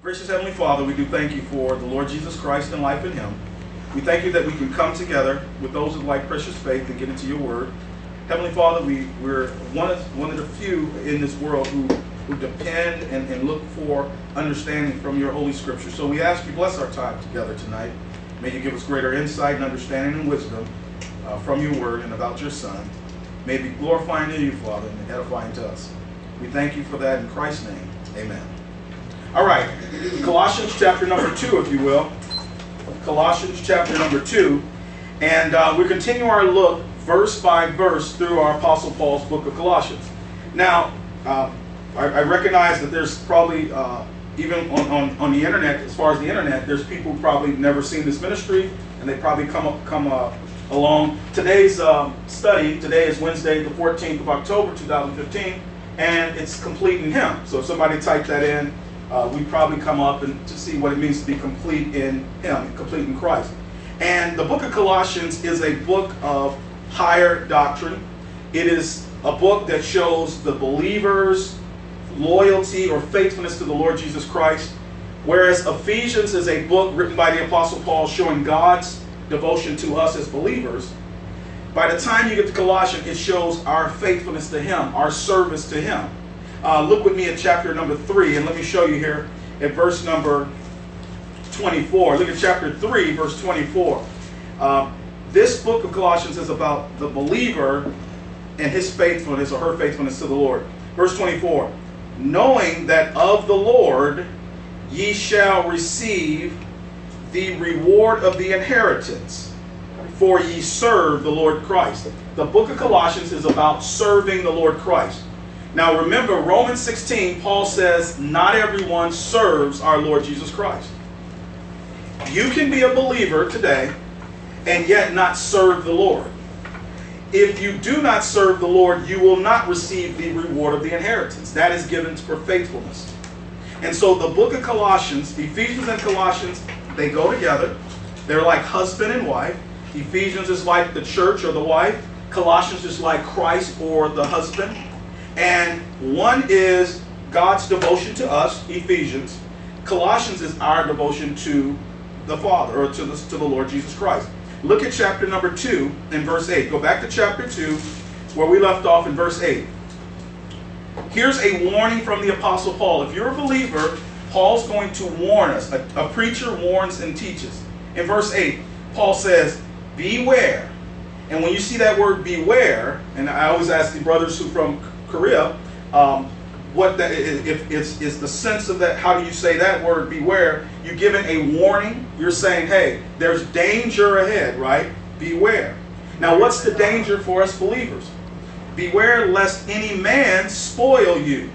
Gracious Heavenly Father, we do thank you for the Lord Jesus Christ and life in Him. We thank you that we can come together with those of like precious faith and get into your word. Heavenly Father, we, we're one of, one of the few in this world who, who depend and, and look for understanding from your Holy Scripture. So we ask you bless our time together tonight. May you give us greater insight and understanding and wisdom uh, from your word and about your Son. May it be glorifying to you, Father, and edifying to us. We thank you for that in Christ's name. Amen. All right, Colossians chapter number two, if you will. Colossians chapter number two. And uh, we continue our look verse by verse through our Apostle Paul's book of Colossians. Now, uh, I, I, recognize that there's probably, uh, even on, on, on, the internet, as far as the internet, there's people probably never seen this ministry, and they probably come up, come uh, along. Today's um, study, today is Wednesday, the 14th of October, 2015, and it's complete in Him. So if somebody typed that in, uh, we probably come up and to see what it means to be complete in Him, complete in Christ. And the book of Colossians is a book of higher doctrine. It is a book that shows the believer's loyalty or faithfulness to the Lord Jesus Christ. Whereas Ephesians is a book written by the Apostle Paul showing God's devotion to us as believers. By the time you get to Colossians, it shows our faithfulness to Him, our service to Him. Uh, look with me at chapter number 3, and let me show you here at verse number 24. Look at chapter 3, verse 24. Uh, this book of Colossians is about the believer and his faithfulness or her faithfulness to the Lord. Verse 24 Knowing that of the Lord ye shall receive the reward of the inheritance, for ye serve the Lord Christ. The book of Colossians is about serving the Lord Christ. Now remember, Romans 16, Paul says, not everyone serves our Lord Jesus Christ. You can be a believer today and yet not serve the Lord. If you do not serve the Lord, you will not receive the reward of the inheritance. That is given for faithfulness. And so the book of Colossians, Ephesians and Colossians, they go together. They're like husband and wife. Ephesians is like the church or the wife. Colossians is like Christ or the husband. And one is God's devotion to us, Ephesians. Colossians is our devotion to the Father or to the, to the Lord Jesus Christ. Look at chapter number 2 in verse 8. Go back to chapter 2 where we left off in verse 8. Here's a warning from the Apostle Paul. If you're a believer, Paul's going to warn us. A, a preacher warns and teaches. In verse 8, Paul says, Beware. And when you see that word beware, and I always ask the brothers who from Korea, um, what that if it's is the sense of that how do you say that word beware? You're giving a warning you're saying hey there's danger ahead right? Beware. Now what's the danger for us believers? Beware lest any man spoil you.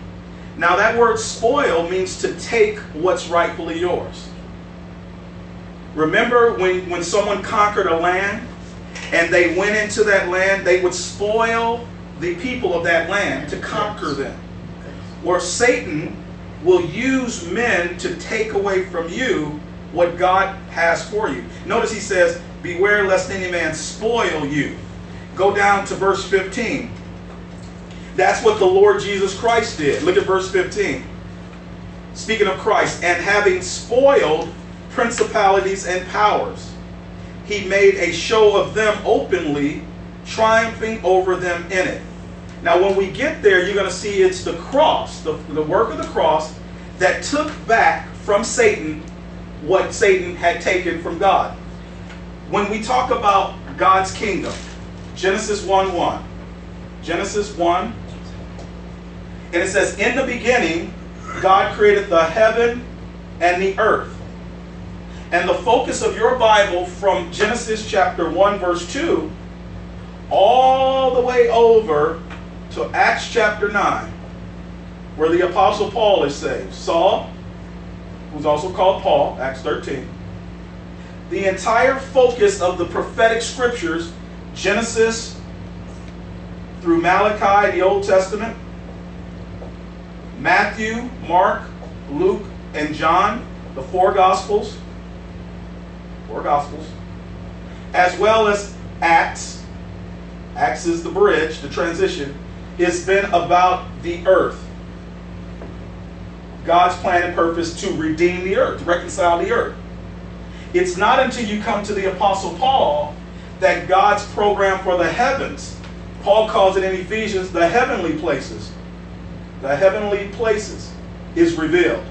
Now that word spoil means to take what's rightfully yours. Remember when when someone conquered a land and they went into that land they would spoil the people of that land to conquer them. Or Satan will use men to take away from you what God has for you. Notice he says, Beware lest any man spoil you. Go down to verse 15. That's what the Lord Jesus Christ did. Look at verse 15. Speaking of Christ, and having spoiled principalities and powers, he made a show of them openly, triumphing over them in it. Now, when we get there, you're going to see it's the cross, the, the work of the cross, that took back from Satan what Satan had taken from God. When we talk about God's kingdom, Genesis 1 1. Genesis 1. And it says, In the beginning, God created the heaven and the earth. And the focus of your Bible from Genesis chapter 1, verse 2, all the way over to Acts chapter 9, where the Apostle Paul is saved. Saul, who's also called Paul, Acts 13. The entire focus of the prophetic scriptures, Genesis through Malachi, the Old Testament, Matthew, Mark, Luke, and John, the four Gospels, four Gospels, as well as Acts. Acts is the bridge, the transition, it's been about the earth. God's plan and purpose to redeem the earth, to reconcile the earth. It's not until you come to the Apostle Paul that God's program for the heavens, Paul calls it in Ephesians the heavenly places, the heavenly places is revealed.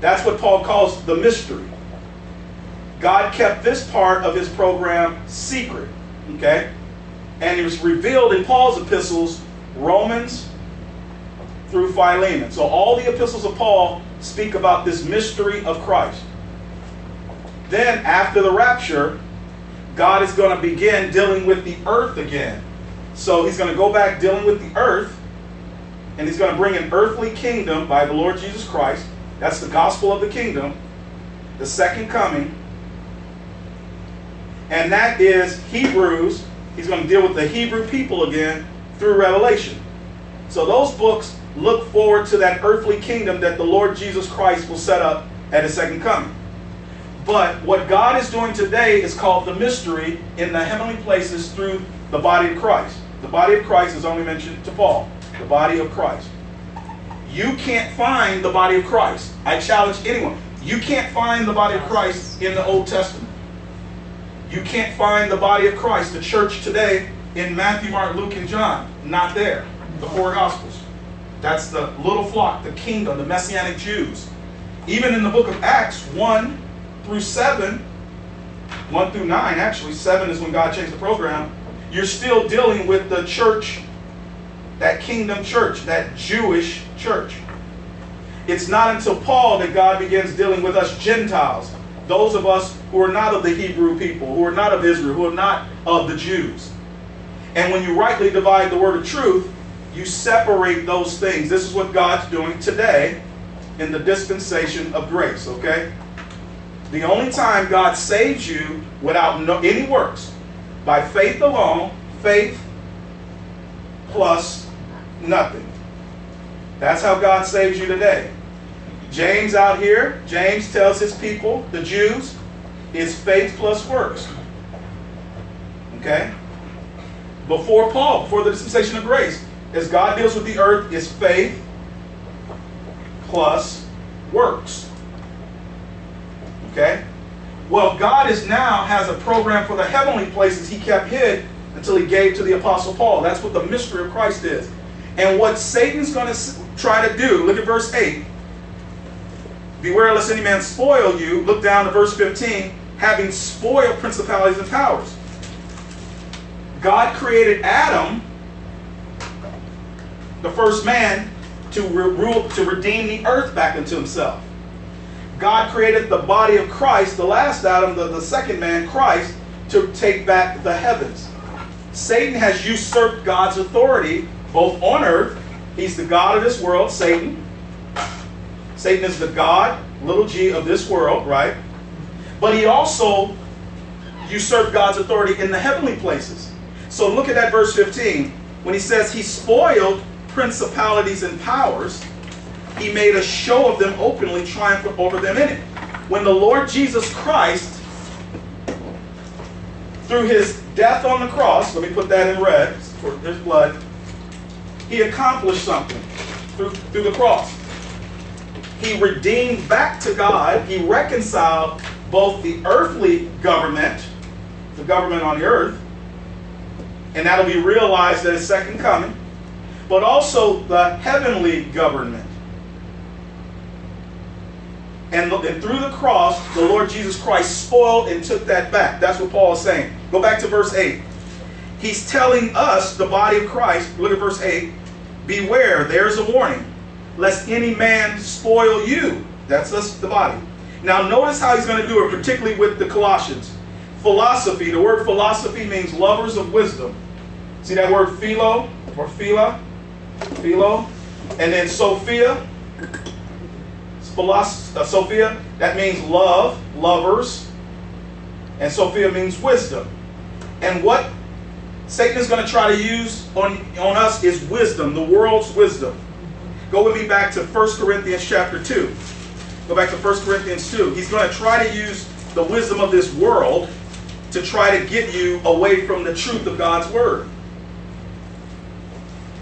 That's what Paul calls the mystery. God kept this part of his program secret, okay? And it was revealed in Paul's epistles, Romans through Philemon. So all the epistles of Paul speak about this mystery of Christ. Then, after the rapture, God is going to begin dealing with the earth again. So he's going to go back dealing with the earth, and he's going to bring an earthly kingdom by the Lord Jesus Christ. That's the gospel of the kingdom, the second coming. And that is Hebrews. He's going to deal with the Hebrew people again through Revelation. So those books look forward to that earthly kingdom that the Lord Jesus Christ will set up at his second coming. But what God is doing today is called the mystery in the heavenly places through the body of Christ. The body of Christ is only mentioned to Paul, the body of Christ. You can't find the body of Christ. I challenge anyone. You can't find the body of Christ in the Old Testament. You can't find the body of Christ, the church today, in Matthew, Mark, Luke, and John. Not there. The four Gospels. That's the little flock, the kingdom, the Messianic Jews. Even in the book of Acts 1 through 7, 1 through 9, actually, 7 is when God changed the program, you're still dealing with the church, that kingdom church, that Jewish church. It's not until Paul that God begins dealing with us Gentiles, those of us who are not of the Hebrew people, who are not of Israel, who are not of the Jews. And when you rightly divide the word of truth, you separate those things. This is what God's doing today in the dispensation of grace, okay? The only time God saves you without no, any works, by faith alone, faith plus nothing. That's how God saves you today. James out here, James tells his people, the Jews, is faith plus works. Okay? Before Paul, before the dispensation of grace, as God deals with the earth, is faith plus works. Okay? Well, God is now has a program for the heavenly places he kept hid until he gave to the Apostle Paul. That's what the mystery of Christ is. And what Satan's going to try to do, look at verse 8. Beware lest any man spoil you. Look down to verse 15. Having spoiled principalities and powers. God created Adam, the first man, to rule, to redeem the earth back unto himself. God created the body of Christ, the last Adam, the, the second man, Christ, to take back the heavens. Satan has usurped God's authority both on earth. He's the God of this world, Satan. Satan is the God, little g, of this world, right? But he also usurped God's authority in the heavenly places. So look at that verse 15. When he says he spoiled principalities and powers, he made a show of them openly, triumphant over them in it. When the Lord Jesus Christ, through his death on the cross, let me put that in red for his blood, he accomplished something through, through the cross. He redeemed back to God, he reconciled both the earthly government, the government on the earth, and that'll be realized at his second coming, but also the heavenly government. And, and through the cross, the Lord Jesus Christ spoiled and took that back. That's what Paul is saying. Go back to verse 8. He's telling us, the body of Christ, look at verse 8, beware, there's a warning, lest any man spoil you. That's us, the body. Now notice how he's going to do it, particularly with the Colossians. Philosophy, the word philosophy means lovers of wisdom. See that word philo or phila? Philo. And then Sophia, uh, Sophia, that means love, lovers. And Sophia means wisdom. And what Satan is going to try to use on, on us is wisdom, the world's wisdom. Go with me back to 1 Corinthians chapter 2. Go back to 1 Corinthians 2. He's going to try to use the wisdom of this world to try to get you away from the truth of God's word.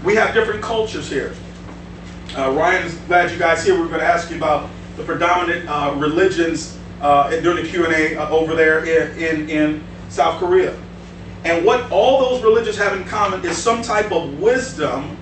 We have different cultures here. Uh, Ryan is glad you guys here. We're going to ask you about the predominant uh, religions uh, during the Q&A uh, over there in, in, in South Korea. And what all those religions have in common is some type of wisdom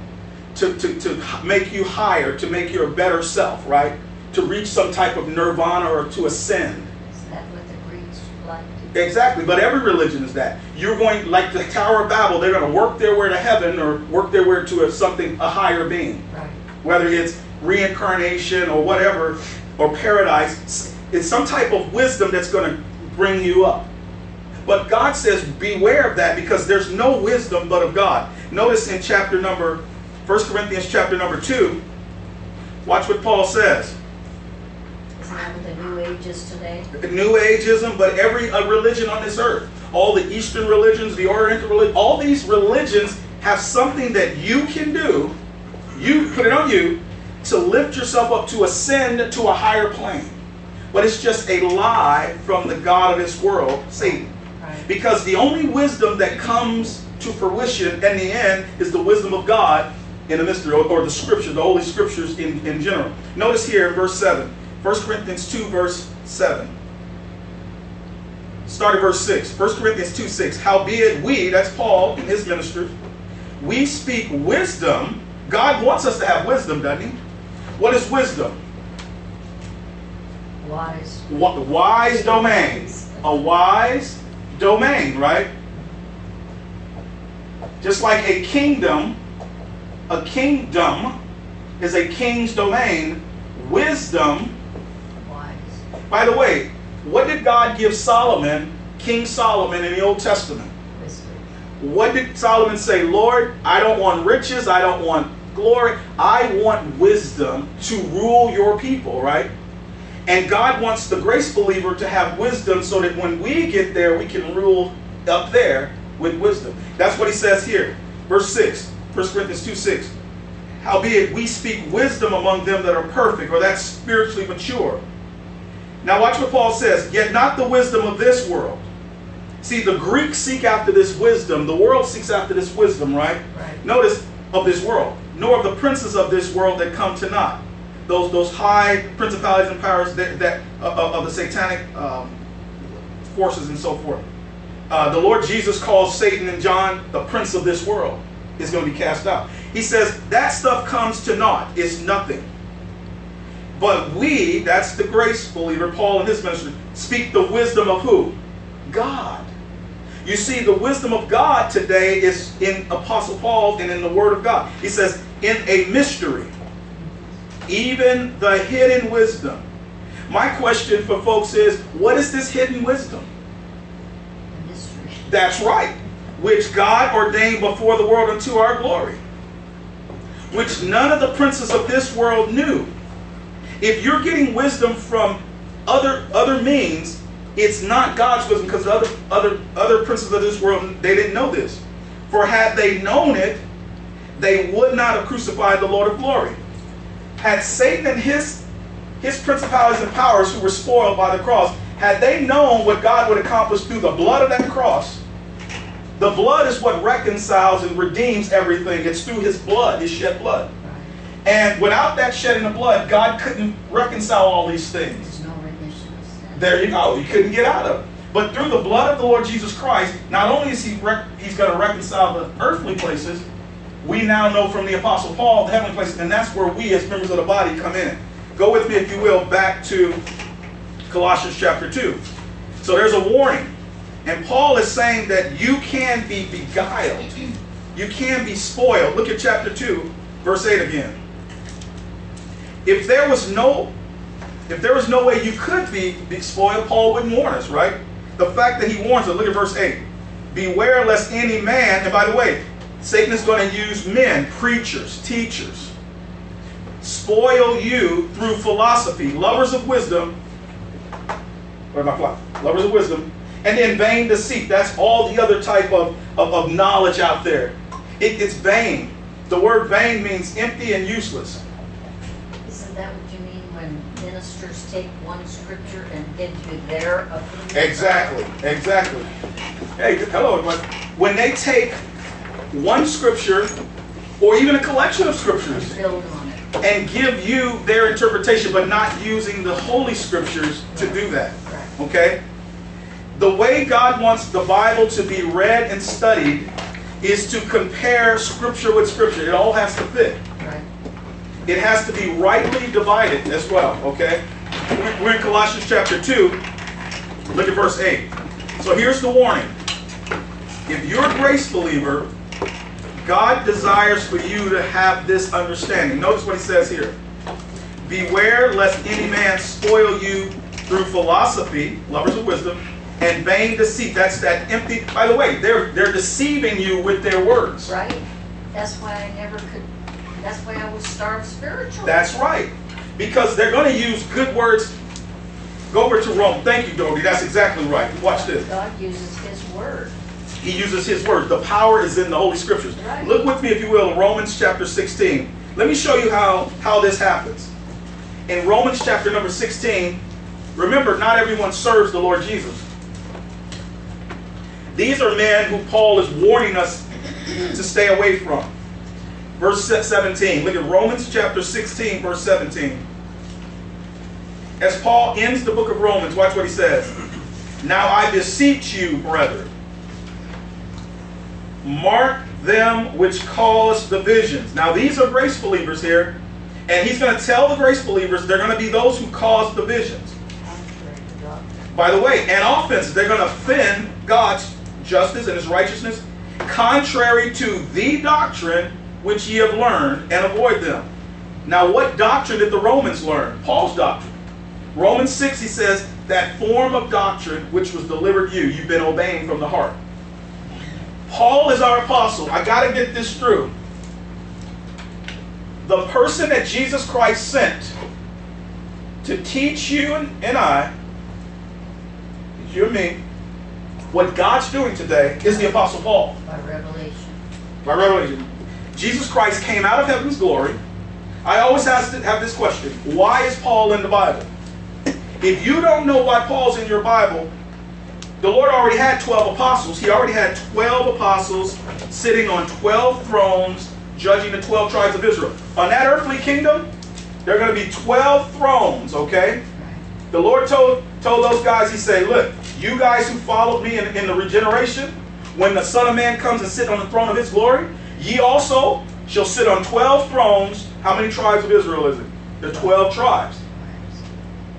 to, to, to make you higher, to make you a better self, right? To reach some type of nirvana or to ascend. Is that what the Greeks like? Exactly, but every religion is that. You're going, like the Tower of Babel, they're going to work their way to heaven or work their way to a, something, a higher being. Right. Whether it's reincarnation or whatever, or paradise, it's some type of wisdom that's going to bring you up. But God says, beware of that because there's no wisdom but of God. Notice in chapter number, 1 Corinthians chapter number 2, watch what Paul says. Isn't that what the New Age is today? New Ageism, but every uh, religion on this earth, all the Eastern religions, the Oriental religion, all these religions have something that you can do, you put it on you, to lift yourself up, to ascend to a higher plane. But it's just a lie from the God of this world, Satan. Because the only wisdom that comes to fruition in the end is the wisdom of God in the mystery, or, or the scripture, the Holy Scriptures in, in general. Notice here in verse 7, 1 Corinthians 2, verse 7. Start at verse 6. 1 Corinthians 2, 6. Howbeit we, that's Paul and his ministers, we speak wisdom. God wants us to have wisdom, doesn't he? What is wisdom? Wise. Wise domain. A wise domain, right? Just like a kingdom, a kingdom is a king's domain. Wisdom, Wise. by the way, what did God give Solomon, King Solomon in the Old Testament? Wisdom. What did Solomon say? Lord, I don't want riches, I don't want glory, I want wisdom to rule your people, right? And God wants the grace believer to have wisdom so that when we get there, we can rule up there with wisdom. That's what he says here. Verse 6, 1 Corinthians 2 6. Howbeit we speak wisdom among them that are perfect, or that's spiritually mature. Now watch what Paul says. Yet not the wisdom of this world. See, the Greeks seek after this wisdom. The world seeks after this wisdom, right? Right. Notice of this world, nor of the princes of this world that come to naught. Those those high principalities and powers that, that uh, uh, of the satanic um, forces and so forth. Uh, the Lord Jesus calls Satan and John the prince of this world is going to be cast out. He says that stuff comes to naught. It's nothing. But we, that's the grace believer, Paul and his ministry, speak the wisdom of who? God. You see, the wisdom of God today is in Apostle Paul and in the Word of God. He says, in a mystery, even the hidden wisdom. My question for folks is, what is this hidden wisdom? Mystery. That's right, which God ordained before the world unto our glory, which none of the princes of this world knew. If you're getting wisdom from other other means, it's not God's wisdom because other other other princes of this world they didn't know this. For had they known it, they would not have crucified the Lord of glory. Had Satan and his his principalities and powers who were spoiled by the cross, had they known what God would accomplish through the blood of that cross, the blood is what reconciles and redeems everything. It's through his blood, his shed blood. And without that shedding of blood, God couldn't reconcile all these things. No remission of sin. There you go. He couldn't get out of it. But through the blood of the Lord Jesus Christ, not only is he he's going to reconcile the earthly places, we now know from the Apostle Paul the heavenly places, and that's where we as members of the body come in. Go with me, if you will, back to Colossians chapter 2. So there's a warning. And Paul is saying that you can be beguiled. You can be spoiled. Look at chapter 2, verse 8 again. If there was no if there was no way you could be, be spoiled, Paul wouldn't warn us, right? The fact that he warns us, look at verse 8. Beware lest any man, and by the way, Satan is going to use men, preachers, teachers, spoil you through philosophy, lovers of wisdom. Where's my fly? Lovers of wisdom. And then vain deceit. That's all the other type of, of, of knowledge out there. It, it's vain. The word vain means empty and useless. Isn't that what you mean when ministers take one scripture and give you their opinion? Exactly, exactly. Hey, hello, everyone. When they take one scripture or even a collection of scriptures Build on it. and give you their interpretation, but not using the Holy Scriptures to do that. Okay? The way God wants the Bible to be read and studied is to compare Scripture with Scripture. It all has to fit. Right. It has to be rightly divided as well, okay? We're in Colossians chapter 2. Look at verse 8. So here's the warning. If you're a grace believer, God desires for you to have this understanding. Notice what he says here. Beware lest any man spoil you through philosophy, lovers of wisdom, and vain deceit. That's that empty. By the way, they're they're deceiving you with their words. Right? That's why I never could, that's why I was starved spiritually. That's right. Because they're going to use good words. Go over to Rome. Thank you, Dodie. That's exactly right. Watch this. God uses his word. He uses his word. The power is in the Holy Scriptures. Right. Look with me, if you will, Romans chapter 16. Let me show you how, how this happens. In Romans chapter number 16, remember, not everyone serves the Lord Jesus. These are men who Paul is warning us to stay away from. Verse 17. Look at Romans chapter 16, verse 17. As Paul ends the book of Romans, watch what he says. Now I beseech you, brethren, mark them which cause divisions. Now these are grace believers here, and he's going to tell the grace believers they're going to be those who cause divisions. Contrary to doctrine. By the way, and offenses, they're going to offend God's justice and his righteousness, contrary to the doctrine which ye have learned, and avoid them. Now, what doctrine did the Romans learn? Paul's doctrine. Romans 6, he says, that form of doctrine which was delivered you, you've been obeying from the heart. Paul is our apostle. I got to get this through. The person that Jesus Christ sent to teach you and, and I, you and me, what God's doing today is the Apostle Paul By revelation. by revelation. Jesus Christ came out of heaven's glory. I always have, to have this question why is Paul in the Bible? If you don't know why Paul's in your Bible, the Lord already had 12 apostles. He already had 12 apostles sitting on 12 thrones, judging the 12 tribes of Israel. On that earthly kingdom, there are going to be 12 thrones, okay? The Lord told, told those guys, He said, Look, you guys who followed me in, in the regeneration, when the Son of Man comes and sit on the throne of His glory, ye also shall sit on 12 thrones. How many tribes of Israel is it? The 12 tribes.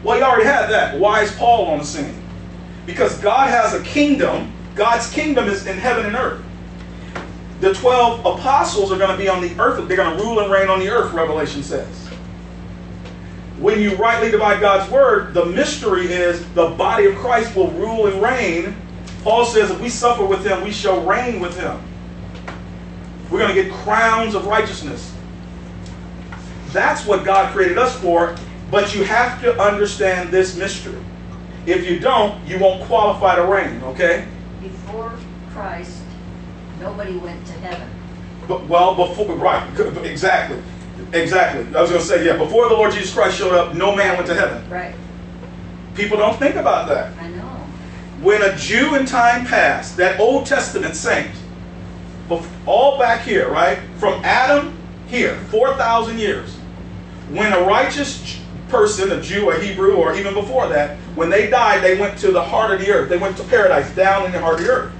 Well, he already had that. Why is Paul on the scene? Because God has a kingdom. God's kingdom is in heaven and earth. The 12 apostles are going to be on the earth. They're going to rule and reign on the earth, Revelation says. When you rightly divide God's word, the mystery is the body of Christ will rule and reign. Paul says if we suffer with him, we shall reign with him. We're going to get crowns of righteousness. That's what God created us for, but you have to understand this mystery. If you don't, you won't qualify to reign, okay? Before Christ, nobody went to heaven. But, well, before, right, exactly. Exactly. I was going to say, yeah, before the Lord Jesus Christ showed up, no man went to heaven. Right. People don't think about that. I know. When a Jew in time past, that Old Testament saint, all back here, right? From Adam here, 4,000 years. When a righteous person, a Jew, a Hebrew, or even before that, when they died, they went to the heart of the earth. They went to paradise, down in the heart of the earth.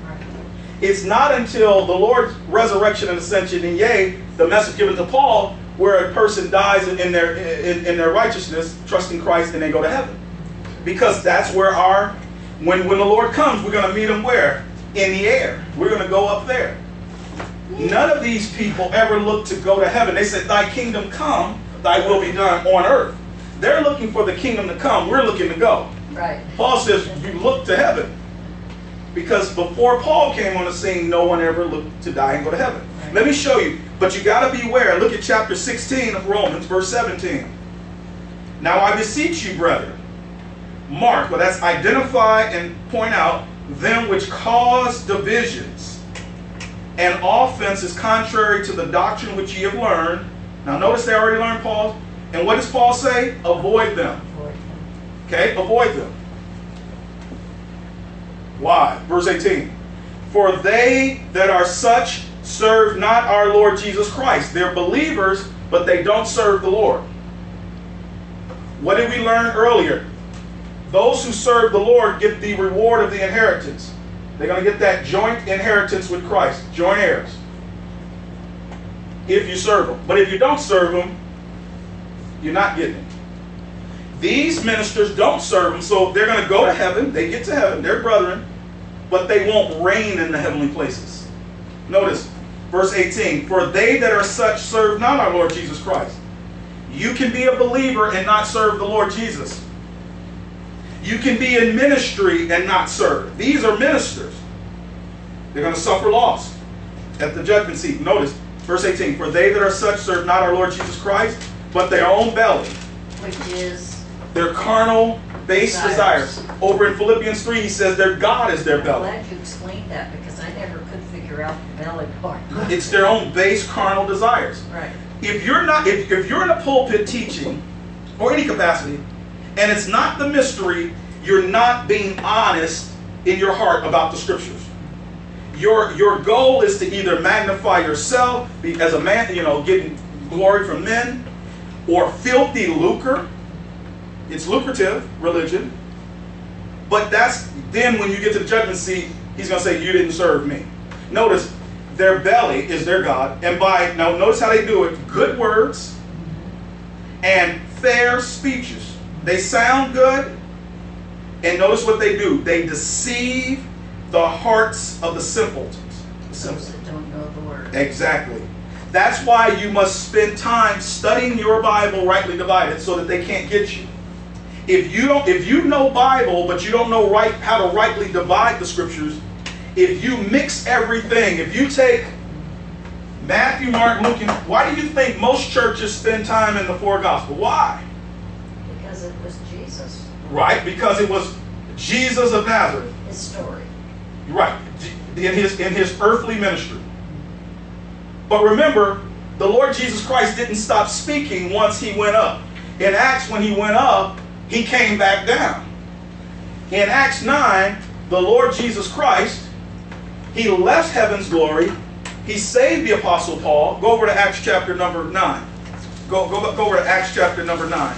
It's not until the Lord's resurrection and ascension, and yea, the message given to Paul, where a person dies in their in, in their righteousness, trusting Christ, and they go to heaven. Because that's where our when when the Lord comes, we're going to meet him where? In the air. We're going to go up there. None of these people ever look to go to heaven. They said, Thy kingdom come, thy will be done on earth. They're looking for the kingdom to come. We're looking to go. Right. Paul says, You look to heaven. Because before Paul came on the scene, no one ever looked to die and go to heaven. Let me show you. But you got to beware. Look at chapter 16 of Romans, verse 17. Now I beseech you, brethren, mark, well, that's identify and point out them which cause divisions and offenses contrary to the doctrine which ye have learned. Now notice they already learned Paul. And what does Paul say? Avoid them. Okay, avoid them. Why? Verse 18. For they that are such serve not our Lord Jesus Christ. They're believers, but they don't serve the Lord. What did we learn earlier? Those who serve the Lord get the reward of the inheritance. They're going to get that joint inheritance with Christ, joint heirs. If you serve Him. But if you don't serve Him, you're not getting it. These ministers don't serve Him, so they're going to go to heaven. They get to heaven, they're brethren, but they won't reign in the heavenly places. Notice verse 18 For they that are such serve not our Lord Jesus Christ. You can be a believer and not serve the Lord Jesus. You can be in ministry and not serve. These are ministers. They're going to suffer loss at the judgment seat. Notice verse 18 For they that are such serve not our Lord Jesus Christ, but their own belly, Which is, their carnal, base Desires. desires. Over in Philippians 3, he says their God is their I'm belly. glad you explained that because I never could figure out the belly part. It's their own base carnal desires. Right. if you're not if, if you're in a pulpit teaching or any capacity and it's not the mystery you're not being honest in your heart about the scriptures your your goal is to either magnify yourself as a man you know getting glory from men or filthy lucre it's lucrative religion but that's then when you get to the judgment seat he's going to say you didn't serve me notice their belly is their God. And by, now notice how they do it good words and fair speeches. They sound good. And notice what they do they deceive the hearts of the simpletons. The Those simpletons. that don't know the word. Exactly. That's why you must spend time studying your Bible rightly divided so that they can't get you. If you don't if you know Bible but you don't know right how to rightly divide the scriptures, if you mix everything, if you take Matthew, Mark, Luke, and why do you think most churches spend time in the four gospels? Why? Because it was Jesus, Right? Because it was Jesus of Nazareth. his story. Right. In his in his earthly ministry. But remember, the Lord Jesus Christ didn't stop speaking once he went up. In Acts, when he went up, he came back down. In Acts 9, the Lord Jesus Christ, he left heaven's glory. He saved the Apostle Paul. Go over to Acts chapter number 9. Go, go, go over to Acts chapter number 9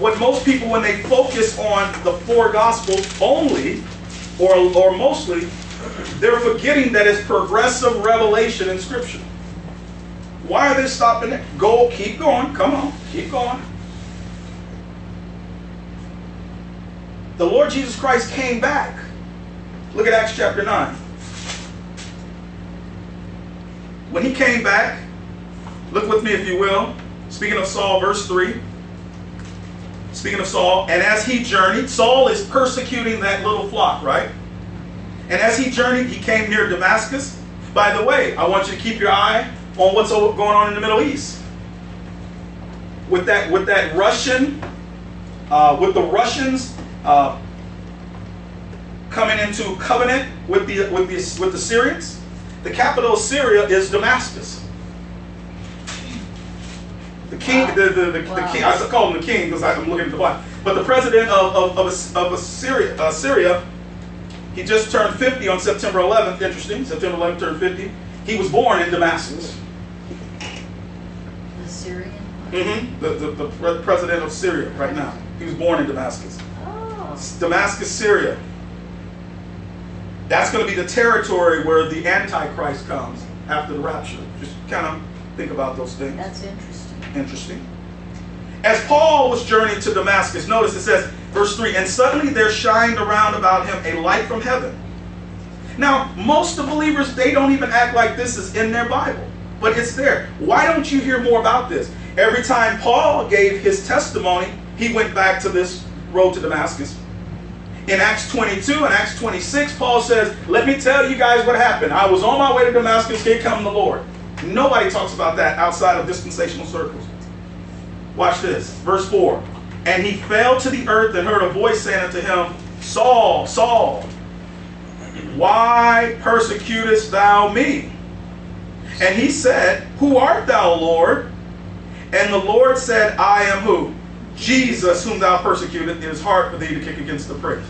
what most people, when they focus on the four gospels only, or, or mostly, they're forgetting that it's progressive revelation in Scripture. Why are they stopping there? Go, keep going. Come on, keep going. The Lord Jesus Christ came back. Look at Acts chapter 9. When he came back, look with me if you will. Speaking of Saul, verse 3. Speaking of Saul, and as he journeyed, Saul is persecuting that little flock, right? And as he journeyed, he came near Damascus. By the way, I want you to keep your eye on what's going on in the Middle East. With that, with that Russian, uh, with the Russians uh, coming into covenant with the with the with the Syrians, the capital of Syria is Damascus. The king, Wow. the, the, the, the king, I call him the king because I'm looking at the Bible. But the president of, of, of, of Assyria, uh, Syria, he just turned 50 on September 11th. Interesting. September 11th turned 50. He was born in Damascus. The Syrian. hmm The, the, the president of Syria right now. He was born in Damascus. Oh, Damascus, Syria. That's going to be the territory where the Antichrist comes after the rapture. Just kind of think about those things. that's interesting. Interesting. As Paul was journeying to Damascus, notice it says, verse 3 And suddenly there shined around about him a light from heaven. Now, most of believers, they don't even act like this is in their Bible, but it's there. Why don't you hear more about this? Every time Paul gave his testimony, he went back to this road to Damascus. In Acts 22 and Acts 26, Paul says, Let me tell you guys what happened. I was on my way to Damascus, here come the Lord. Nobody talks about that outside of dispensational circles. Watch this. Verse 4. And he fell to the earth and heard a voice saying unto him, Saul, Saul, why persecutest thou me? And he said, Who art thou, Lord? And the Lord said, I am who? Jesus, whom thou persecuted, It is hard for thee to kick against the prick.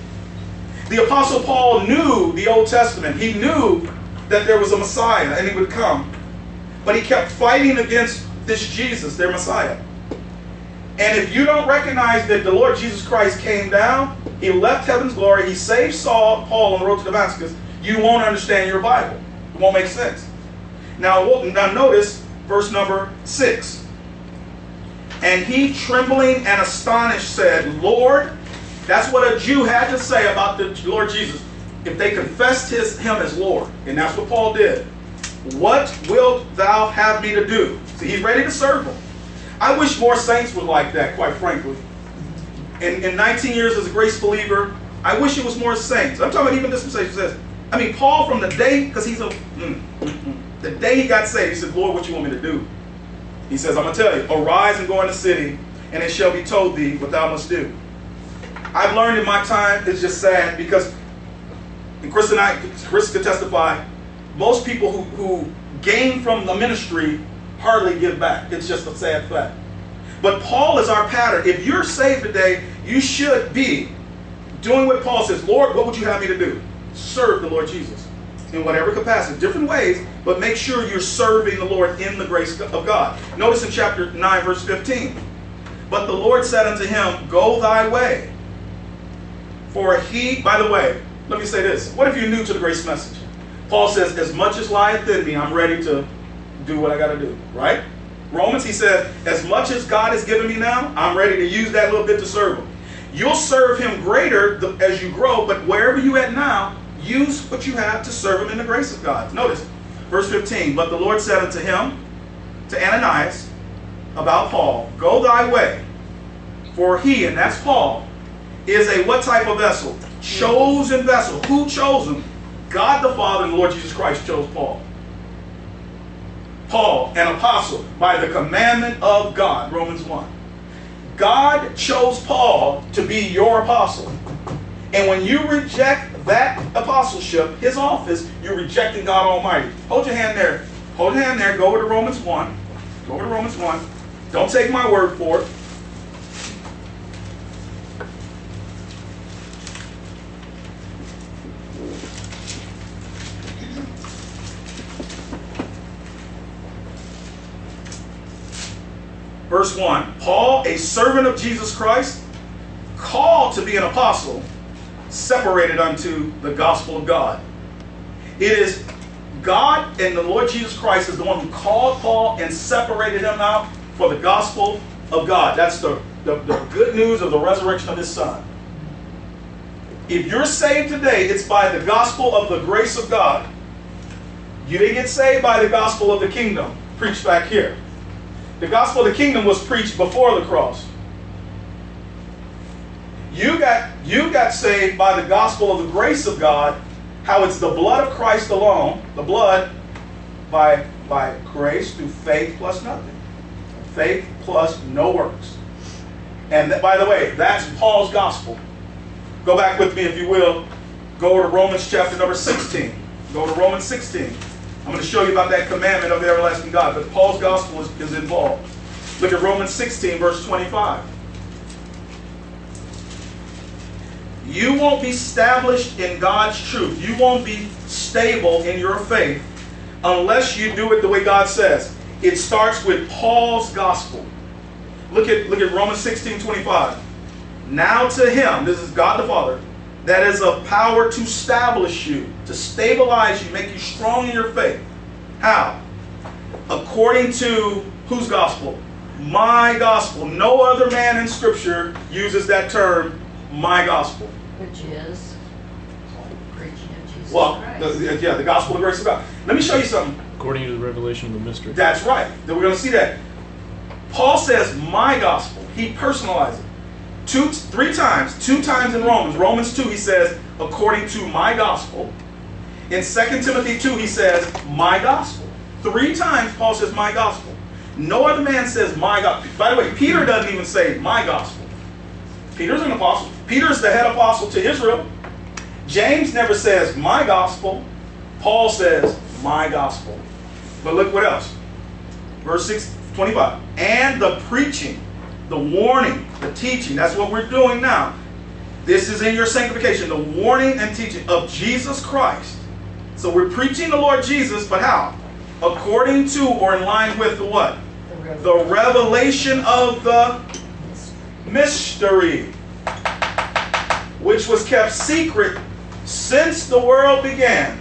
The Apostle Paul knew the Old Testament. He knew that there was a Messiah and he would come. but he kept fighting against this Jesus, their Messiah. And if you don't recognize that the Lord Jesus Christ came down, he left heaven's glory, he saved Saul, Paul on the road to Damascus, you won't understand your Bible. It won't make sense. Now, now notice verse number six. And he, trembling and astonished, said, Lord, that's what a Jew had to say about the Lord Jesus. If they confessed his, him as Lord, and that's what Paul did. What wilt thou have me to do? See, he's ready to serve him. I wish more saints were like that, quite frankly. In, in 19 years as a grace believer, I wish it was more saints. I'm talking about even dispensation says. I mean, Paul from the day, because he's a, mm, mm, mm, the day he got saved, he said, Lord, what you want me to do? He says, I'm going to tell you, arise and go in the city, and it shall be told thee what thou must do. I've learned in my time, it's just sad because, and Chris and I, Chris could testify, most people who, who gain from the ministry hardly give back. It's just a sad fact. But Paul is our pattern. If you're saved today, you should be doing what Paul says. Lord, what would you have me to do? Serve the Lord Jesus in whatever capacity, different ways, but make sure you're serving the Lord in the grace of God. Notice in chapter 9, verse 15. But the Lord said unto him, Go thy way. For he, by the way, let me say this. What if you're new to the grace message? Paul says, As much as lieth in me, I'm ready to do what I got to do, right? Romans, he said, As much as God has given me now, I'm ready to use that little bit to serve him. You'll serve him greater as you grow, but wherever you're at now, use what you have to serve him in the grace of God. Notice, verse 15, But the Lord said unto him, to Ananias, about Paul, Go thy way, for he, and that's Paul, is a what type of vessel? Chosen vessel. Who chose him? God the Father and the Lord Jesus Christ chose Paul. Paul, an apostle, by the commandment of God, Romans 1. God chose Paul to be your apostle. And when you reject that apostleship, his office, you're rejecting God Almighty. Hold your hand there. Hold your hand there. Go over to Romans 1. Go over to Romans 1. Don't take my word for it. Verse 1 Paul, a servant of Jesus Christ, called to be an apostle separated unto the gospel of God. It is God and the Lord Jesus Christ is the one who called Paul and separated him out for the gospel of God. That's the, the, the good news of the resurrection of his son. If you're saved today, it's by the gospel of the grace of God. You didn't get saved by the gospel of the kingdom, preached back here. The gospel of the kingdom was preached before the cross. You got, you got saved by the gospel of the grace of God, how it's the blood of Christ alone, the blood by, by grace through faith plus nothing. Faith plus no works. And by the way, that's Paul's gospel. Go back with me, if you will. Go to Romans chapter number 16. Go to Romans 16. I'm going to show you about that commandment of the everlasting God. But Paul's gospel is, is involved. Look at Romans 16, verse 25. You won't be established in God's truth. You won't be stable in your faith unless you do it the way God says. It starts with Paul's gospel. Look at, look at Romans 16 25. Now to him, this is God the Father, that is of power to establish you, to stabilize you, make you strong in your faith. How? According to whose gospel? My gospel. No other man in Scripture uses that term, my gospel. Which is preaching of Jesus Well, Christ. the, yeah, the gospel of grace of God. Let me show you something. According to the revelation of the mystery. That's right. Then we're going to see that. Paul says, my gospel. He personalizes it. Two, three times, two times in Romans. Romans 2, he says, according to my gospel. In 2 Timothy 2, he says, my gospel. Three times Paul says, my gospel. No other man says, my gospel. By the way, Peter doesn't even say, my gospel. Peter's an apostle. Peter's the head apostle to Israel. James never says, my gospel. Paul says, my gospel. But look what else. Verse 6, 25. And the preaching, the warning, the teaching. That's what we're doing now. This is in your sanctification, the warning and teaching of Jesus Christ. So we're preaching the Lord Jesus, but how? according to or in line with the what? The The revelation of the mystery. which was kept secret since the world began.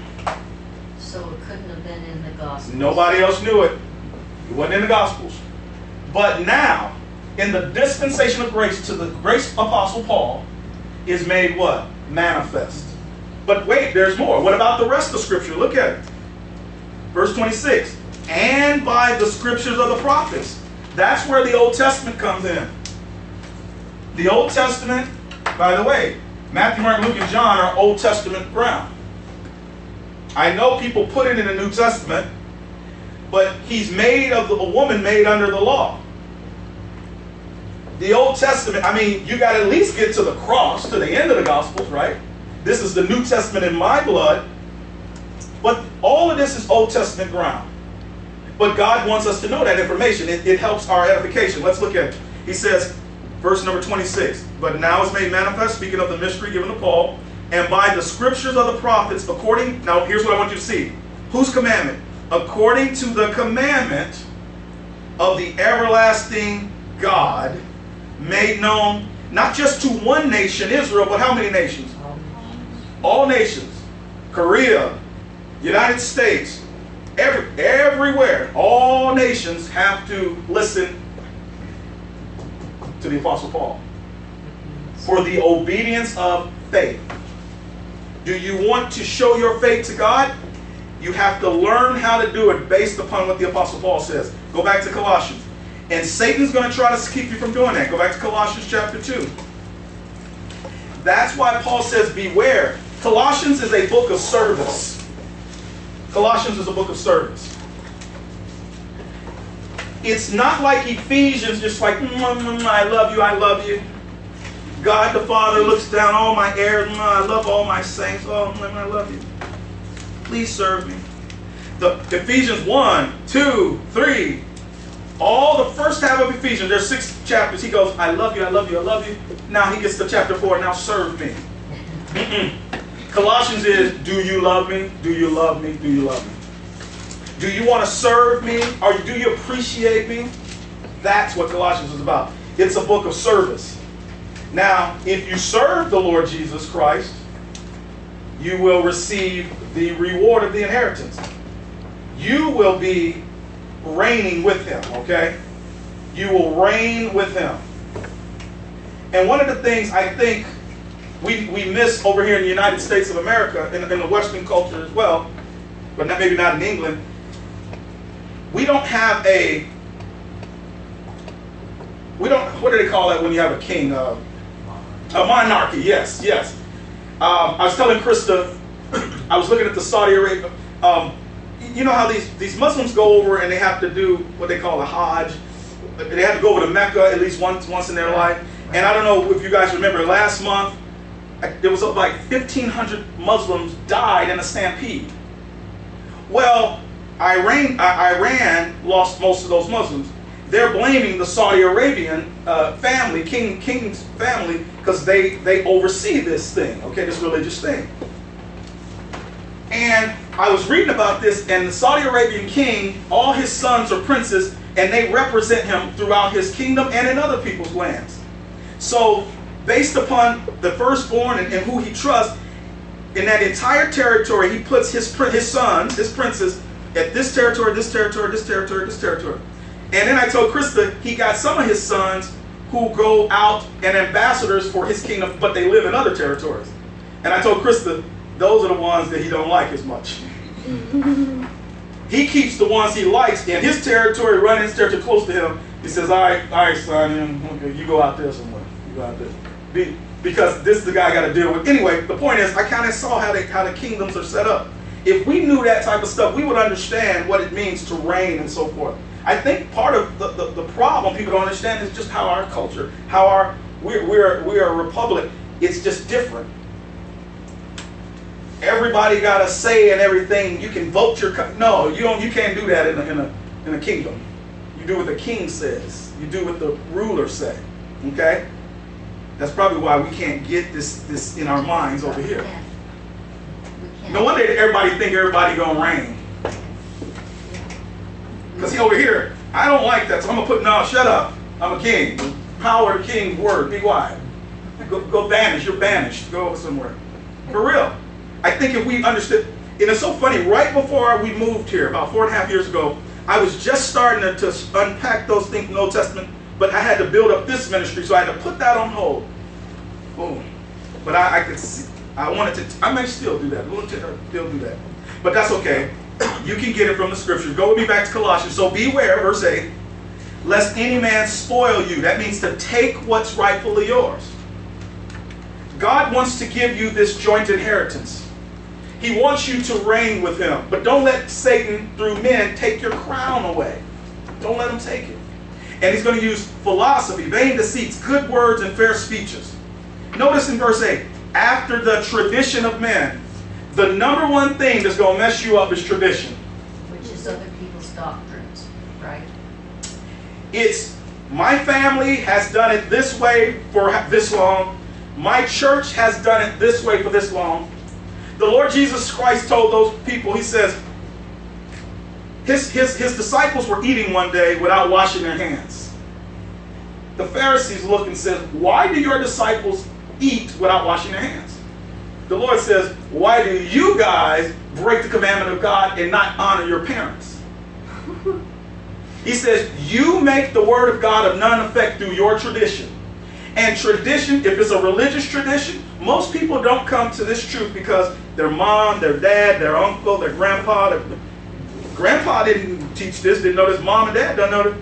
So it couldn't have been in the Gospels. Nobody else knew it. It wasn't in the Gospels. But now, in the dispensation of grace to the grace apostle Paul, is made what? Manifest. But wait, there's more. What about the rest of Scripture? Look at it. Verse 26. And by the scriptures of the prophets. That's where the Old Testament comes in. The Old Testament, by the way, Matthew, Mark, Luke, and John are Old Testament ground. I know people put it in the New Testament, but he's made of a woman made under the law. The Old Testament, I mean, you got to at least get to the cross, to the end of the Gospels, right? This is the New Testament in my blood. But all of this is Old Testament ground. But God wants us to know that information. It, it helps our edification. Let's look at it. He says, verse number 26, But now is made manifest, speaking of the mystery given to Paul, and by the scriptures of the prophets, according, now here's what I want you to see. Whose commandment? According to the commandment of the everlasting God, made known not just to one nation, Israel, but how many nations? All nations. Korea, United States, every, everywhere, all nations have to listen to the Apostle Paul for the obedience of faith. Do you want to show your faith to God? You have to learn how to do it based upon what the Apostle Paul says. Go back to Colossians. And Satan's going to try to keep you from doing that. Go back to Colossians chapter 2. That's why Paul says, Beware. Colossians is a book of service. Colossians is a book of service. It's not like Ephesians, just like, mm, mm, mm, I love you, I love you. God the Father looks down all my heirs, mm, I love all my saints, oh, I love you. Please serve me. The Ephesians 1, 2, 3, all the first half of Ephesians, there's six chapters. He goes, I love you, I love you, I love you. Now he gets to chapter 4, now serve me. Colossians is, do you love me? Do you love me? Do you love me? Do you want to serve me? Or do you appreciate me? That's what Colossians is about. It's a book of service. Now, if you serve the Lord Jesus Christ, you will receive the reward of the inheritance. You will be reigning with him, okay? You will reign with him. And one of the things I think we, we miss over here in the United States of America, in, in the Western culture as well, but not, maybe not in England, we don't have a, we don't, what do they call that when you have a king? Uh, a monarchy, yes, yes. Um, I was telling Krista, I was looking at the Saudi Arabia, um, you know how these, these Muslims go over and they have to do what they call a Hajj. They have to go over to Mecca at least once once in their life. And I don't know if you guys remember last month, there was like 1,500 Muslims died in a stampede. Well, Iran, uh, Iran lost most of those Muslims. They're blaming the Saudi Arabian uh, family, king, king's family, because they, they oversee this thing, okay, this religious thing. And I was reading about this, and the Saudi Arabian king, all his sons are princes, and they represent him throughout his kingdom and in other people's lands. So, based upon the firstborn and, and who he trusts, in that entire territory, he puts his his sons, his princes, at this territory, this territory, this territory, this territory. And then I told Krista he got some of his sons who go out and ambassadors for his kingdom, but they live in other territories. And I told Krista those are the ones that he don't like as much. he keeps the ones he likes in his territory, running his territory close to him. He says, "All right, all right, son, okay, you go out there somewhere. You go out there." Be, because this is the guy I got to deal with. Anyway, the point is, I kind of saw how they how the kingdoms are set up. If we knew that type of stuff, we would understand what it means to reign and so forth. I think part of the, the, the problem people don't understand is just how our culture, how our we're we're we're a republic. It's just different. Everybody got a say in everything. You can vote your no. You don't. You can't do that in a, in a in a kingdom. You do what the king says. You do what the ruler say. Okay. That's probably why we can't get this this in our minds over here. No wonder everybody think everybody gonna rain. Because he over here, I don't like that, so I'm gonna put, no, shut up. I'm a king. Power king's word, be quiet. Go, go banish, you're banished. Go somewhere. For real. I think if we understood, and it's so funny, right before we moved here, about four and a half years ago, I was just starting to, to unpack those things in the Old Testament, but I had to build up this ministry, so I had to put that on hold. Boom. But I, I could see, I wanted to, I may still do that. We'll still do that. But that's okay. You can get it from the scriptures. Go with me back to Colossians. So beware, verse 8, lest any man spoil you. That means to take what's rightfully yours. God wants to give you this joint inheritance. He wants you to reign with him. But don't let Satan, through men, take your crown away. Don't let him take it. And he's going to use philosophy, vain deceits, good words, and fair speeches. Notice in verse 8, after the tradition of men, the number one thing that's going to mess you up is tradition. Which is other people's doctrines, right? It's my family has done it this way for this long. My church has done it this way for this long. The Lord Jesus Christ told those people, He says, his, his, his disciples were eating one day without washing their hands. The Pharisees look and says, Why do your disciples eat without washing their hands? The Lord says, Why do you guys break the commandment of God and not honor your parents? He says, You make the word of God of none effect through your tradition. And tradition, if it's a religious tradition, most people don't come to this truth because their mom, their dad, their uncle, their grandpa, their, grandpa didn't teach this, didn't know this, mom and dad don't know this.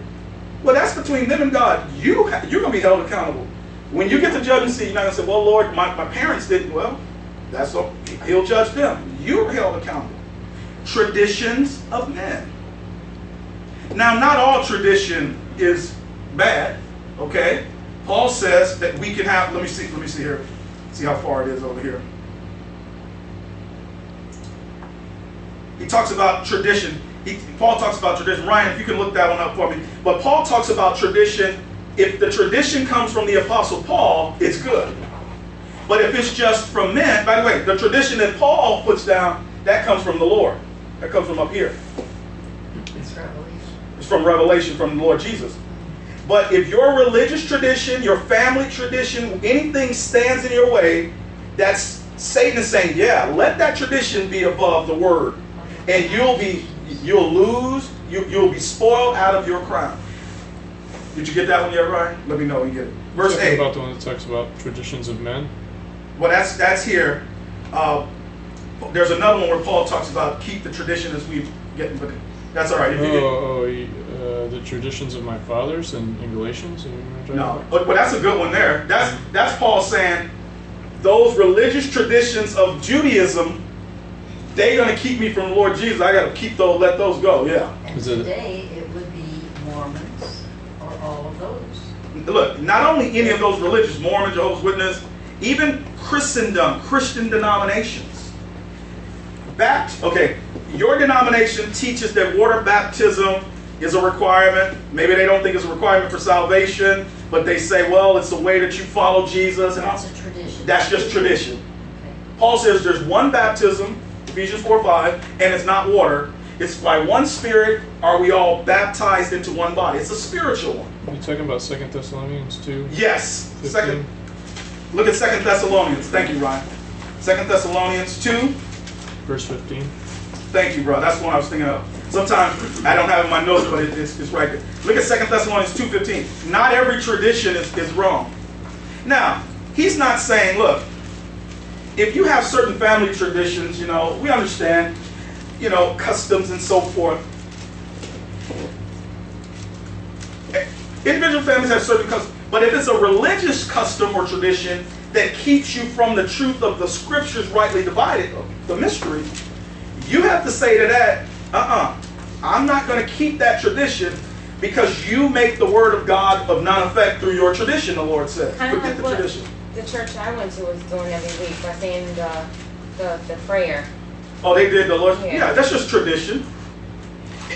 Well, that's between them and God. You, you're going to be held accountable. When you get to judgment seat, you're not going to say, Well, Lord, my, my parents didn't. Well, that's what, He'll judge them. You're held accountable. Traditions of men. Now, not all tradition is bad, okay? Paul says that we can have, let me see, let me see here. See how far it is over here. He talks about tradition. He, Paul talks about tradition. Ryan, if you can look that one up for me. But Paul talks about tradition. If the tradition comes from the Apostle Paul, it's good. But if it's just from men, by the way, the tradition that Paul puts down, that comes from the Lord. That comes from up here. It's revelation. It's from Revelation from the Lord Jesus. But if your religious tradition, your family tradition, anything stands in your way, that's Satan is saying, yeah, let that tradition be above the word. And you'll be you'll lose, you, you'll be spoiled out of your crown. Did you get that one yet, Ryan? Let me know when you get it. Verse Talking 8. about the one that talks about traditions of men. Well, that's that's here. Uh, there's another one where Paul talks about keep the tradition as we get, but that's all right. If you get, Oh, oh, uh, the traditions of my fathers in, in Galatians. You know what I'm talking No, but, but that's a good one there. That's that's Paul saying those religious traditions of Judaism, they're gonna keep me from the Lord Jesus. I gotta keep those, let those go. Yeah. Is it- today, it would be Mormons or all of those. Look, not only any of those religious, Mormon, Jehovah's Witness, even Christendom, Christian denominations. Bapt, okay, your denomination teaches that water baptism is a requirement. Maybe they don't think it's a requirement for salvation, but they say, well, it's the way that you follow Jesus. And That's a tradition. That's just tradition. Paul says there's one baptism, Ephesians 4 5, and it's not water. It's by one spirit are we all baptized into one body. It's a spiritual one. You talking about Second Thessalonians two? Yes. 15? Second, look at Second Thessalonians. Thank you, Ryan. Second Thessalonians 2. verse fifteen. Thank you, bro. That's the one I was thinking of. Sometimes I don't have it in my notes, but it, it's, it's right there. Look at Second Thessalonians 2.15. Not every tradition is, is wrong. Now, he's not saying, look, if you have certain family traditions, you know, we understand, you know, customs and so forth. Individual families have certain customs, but if it's a religious custom or tradition that keeps you from the truth of the scriptures rightly divided, the mystery, you have to say to that, uh-uh, I'm not going to keep that tradition because you make the word of God of non-effect through your tradition, the Lord says. Kind Forget like the tradition. the church I went to was doing every week by saying the, the, the prayer. Oh, they did the Lord. Yeah. Yeah. that's just tradition.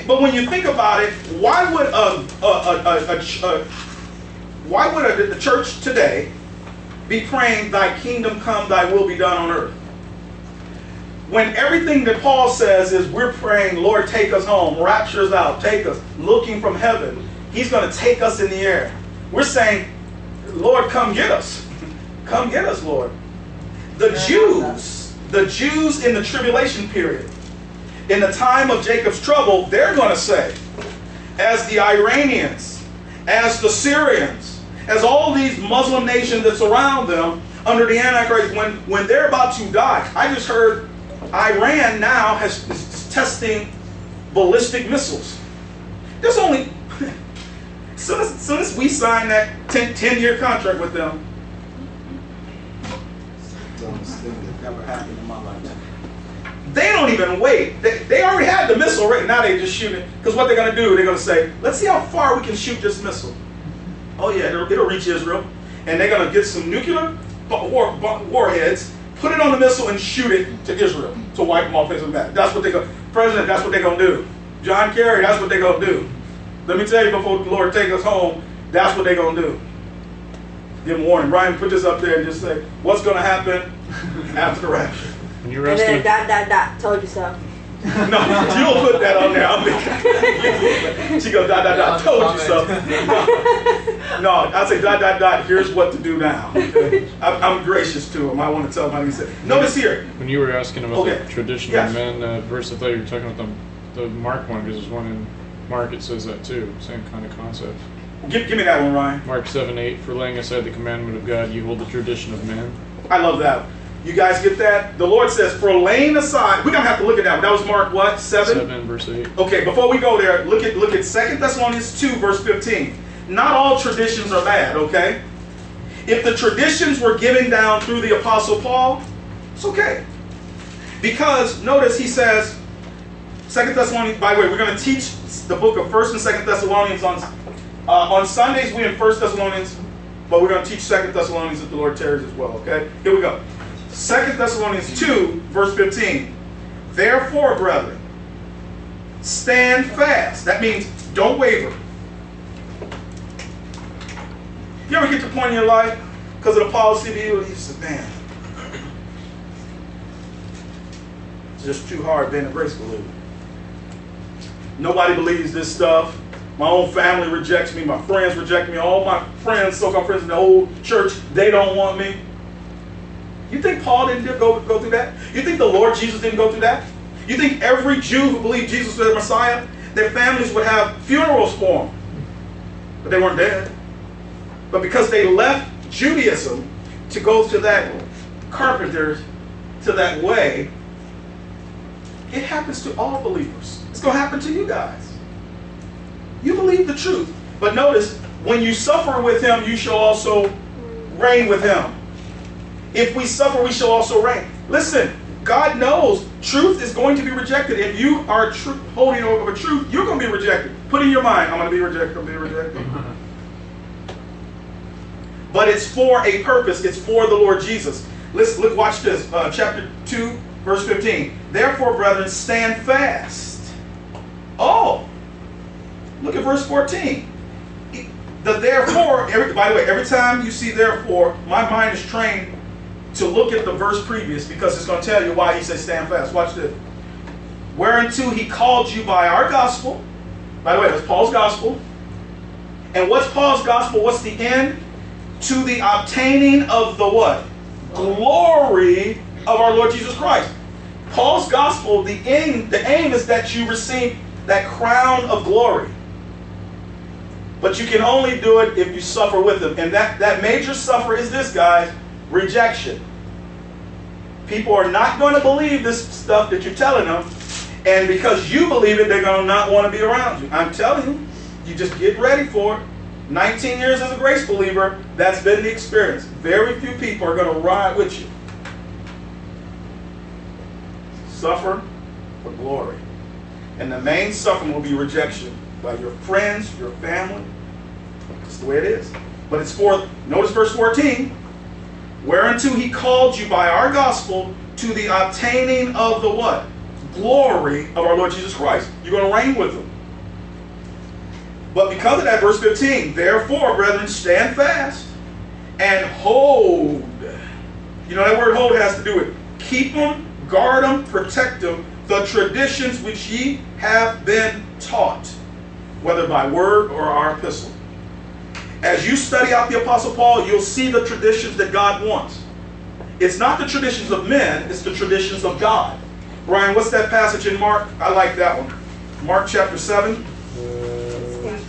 But when you think about it, why would um, a, a, a, a, a, a why would a, the church today be praying, "Thy kingdom come, Thy will be done on earth"? when everything that Paul says is we're praying, Lord, take us home, raptures out, take us, looking from heaven, he's going to take us in the air. We're saying, Lord, come get us. Come get us, Lord. The Jews, the Jews in the tribulation period, in the time of Jacob's trouble, they're going to say, as the Iranians, as the Syrians, as all these Muslim nations that surround them under the Antichrist, when, when they're about to die, I just heard Iran now has is testing ballistic missiles. There's only soon as, soon as we sign that 10, 10 year contract with them, dumbest thing that ever happened in my lifetime. They don't even wait. They, they already had the missile right now. They just shoot it because what they're gonna do? They're gonna say, "Let's see how far we can shoot this missile." Oh yeah, it'll, it'll reach Israel, and they're gonna get some nuclear war, warheads, put it on the missile, and shoot it to Israel to wipe them off face of the map. That's what they go. President, that's what they're gonna do. John Kerry, that's what they're gonna do. Let me tell you before the Lord take us home, that's what they're gonna do. Give them warning. Brian, put this up there and just say, what's gonna happen after the rapture? When you were And then asking, dot dot dot. Told you so. No, you'll put that on there. I'll be, she goes dot dot dot. Told you so. No, no, I say dot dot dot. Here's what to do now. I'm, I'm gracious to him. I want to tell him how he said. Notice here. when you were asking about Okay. the tradition Yes. of men uh, verse, I thought you were talking about the, the Mark one because there's one in Mark it says that too, same kind of concept. Give, give me that one, Ryan. Mark seven eight for laying aside the commandment of God, you hold the tradition of men. I love that. You guys get that? The Lord says, for laying aside. We're gonna have to look at that. That was Mark what seven. Seven verse eight. Okay, before we go there, look at look at Second Thessalonians 2, verse 15. Not all traditions are bad, okay? If the traditions were given down through the Apostle Paul, it's okay. Because notice he says, Second Thessalonians, by the way, we're going to teach the book of First and Second Thessalonians on uh, on Sundays, we in First Thessalonians, but we're going to teach Second Thessalonians if the Lord tarries as well, okay? Here we go. Second Thessalonians 2, verse 15. Therefore, brethren, stand fast. That means don't waver. You ever get to a point in your life because of the policy view, you say, man, it's just too hard being a grace believer. Nobody believes this stuff. My own family rejects me. My friends reject me. All my friends, so-called friends in the old church, they don't want me. You think Paul didn't go, go through that? You think the Lord Jesus didn't go through that? You think every Jew who believed Jesus was the Messiah, their families would have funerals for them, but they weren't dead. But because they left Judaism to go to that carpenter, to that way, it happens to all believers. It's going to happen to you guys. You believe the truth. But notice, when you suffer with him, you shall also reign with him. If we suffer, we shall also reign. Listen, God knows truth is going to be rejected. If you are tr- holding over truth, you're going to be rejected. Put in your mind, I'm going to be rejected, I'm going to be rejected. but it's for a purpose. It's for the Lord Jesus. Let's look. Watch this. Uh, chapter two, verse fifteen. Therefore, brethren, stand fast. Oh, look at verse fourteen. The therefore. Every, by the way, every time you see therefore, my mind is trained to look at the verse previous because it's going to tell you why he says stand fast. Watch this. Whereunto he called you by our gospel. By the way, that's Paul's gospel. And what's Paul's gospel? What's the end? To the obtaining of the what? Glory of our Lord Jesus Christ. Paul's gospel, the aim, the aim is that you receive that crown of glory. But you can only do it if you suffer with him. And that, that major suffer is this, guys rejection. People are not going to believe this stuff that you're telling them. And because you believe it, they're going to not want to be around you. I'm telling you, you just get ready for it. 19 years as a grace believer, that's been the experience. Very few people are going to ride with you. Suffer for glory. And the main suffering will be rejection by your friends, your family. That's the way it is. But it's for, notice verse 14, whereunto he called you by our gospel to the obtaining of the what? Glory of our Lord Jesus Christ. You're going to reign with him. But because of that, verse 15, therefore, brethren, stand fast and hold. You know, that word hold has to do with keep them guard them, protect them, the traditions which ye have been taught, whether by word or our epistle. As you study out the Apostle Paul, you'll see the traditions that God wants. It's not the traditions of men, it's the traditions of God. Brian, what's that passage in Mark? I like that one. Mark chapter 7. Uh,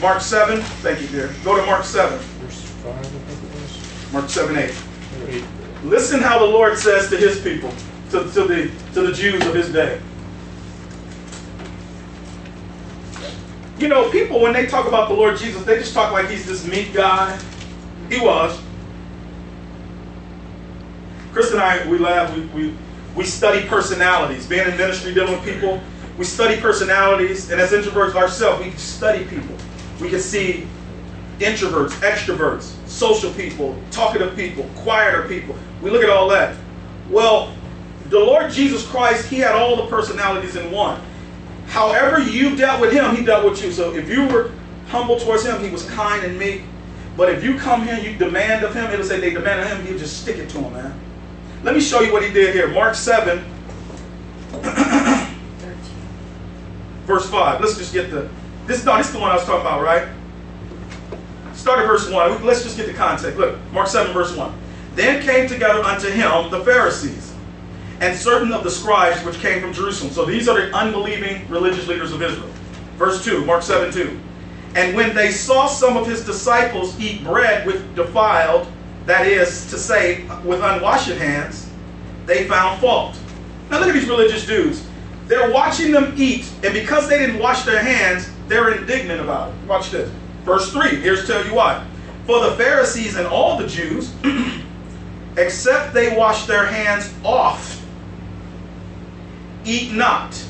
Mark 7. Thank you, dear. Go to Mark 7. verse five, I think Mark 7, 8. it was. Or eight. Listen how the Lord says to his people, to, to, the, to the Jews of his day. You know, people, when they talk about the Lord Jesus, they just talk like he's this meek guy. He was. Chris and I, we laugh, we, we, we study personalities. Being in ministry, dealing with people, we study personalities. And as introverts ourselves, we study people. We can see introverts, extroverts, social people, talkative people, quieter people. We look at all that. Well, the Lord Jesus Christ, He had all the personalities in one. However you dealt with Him, He dealt with you. So if you were humble towards Him, He was kind and meek. But if you come here you demand of Him, it'll say they demand of Him, you just stick it to Him, man. Let me show you what He did here. Mark 7, verse 5. Let's just get the, this, no, this is the one I was talking about, right? Start at verse 1. Let's just get the context. Look, Mark 7, verse 1. Then came together unto him the Pharisees and certain of the scribes which came from Jerusalem. So these are the unbelieving religious leaders of Israel. Verse 2, Mark 7, 2. And when they saw some of his disciples eat bread with defiled, that is to say, with unwashed hands, they found fault. Now look at these religious dudes. They're watching them eat, and because they didn't wash their hands, they're indignant about it. Watch this. Verse 3, here's tell you why. For the Pharisees and all the Jews, except they wash their hands off, eat not,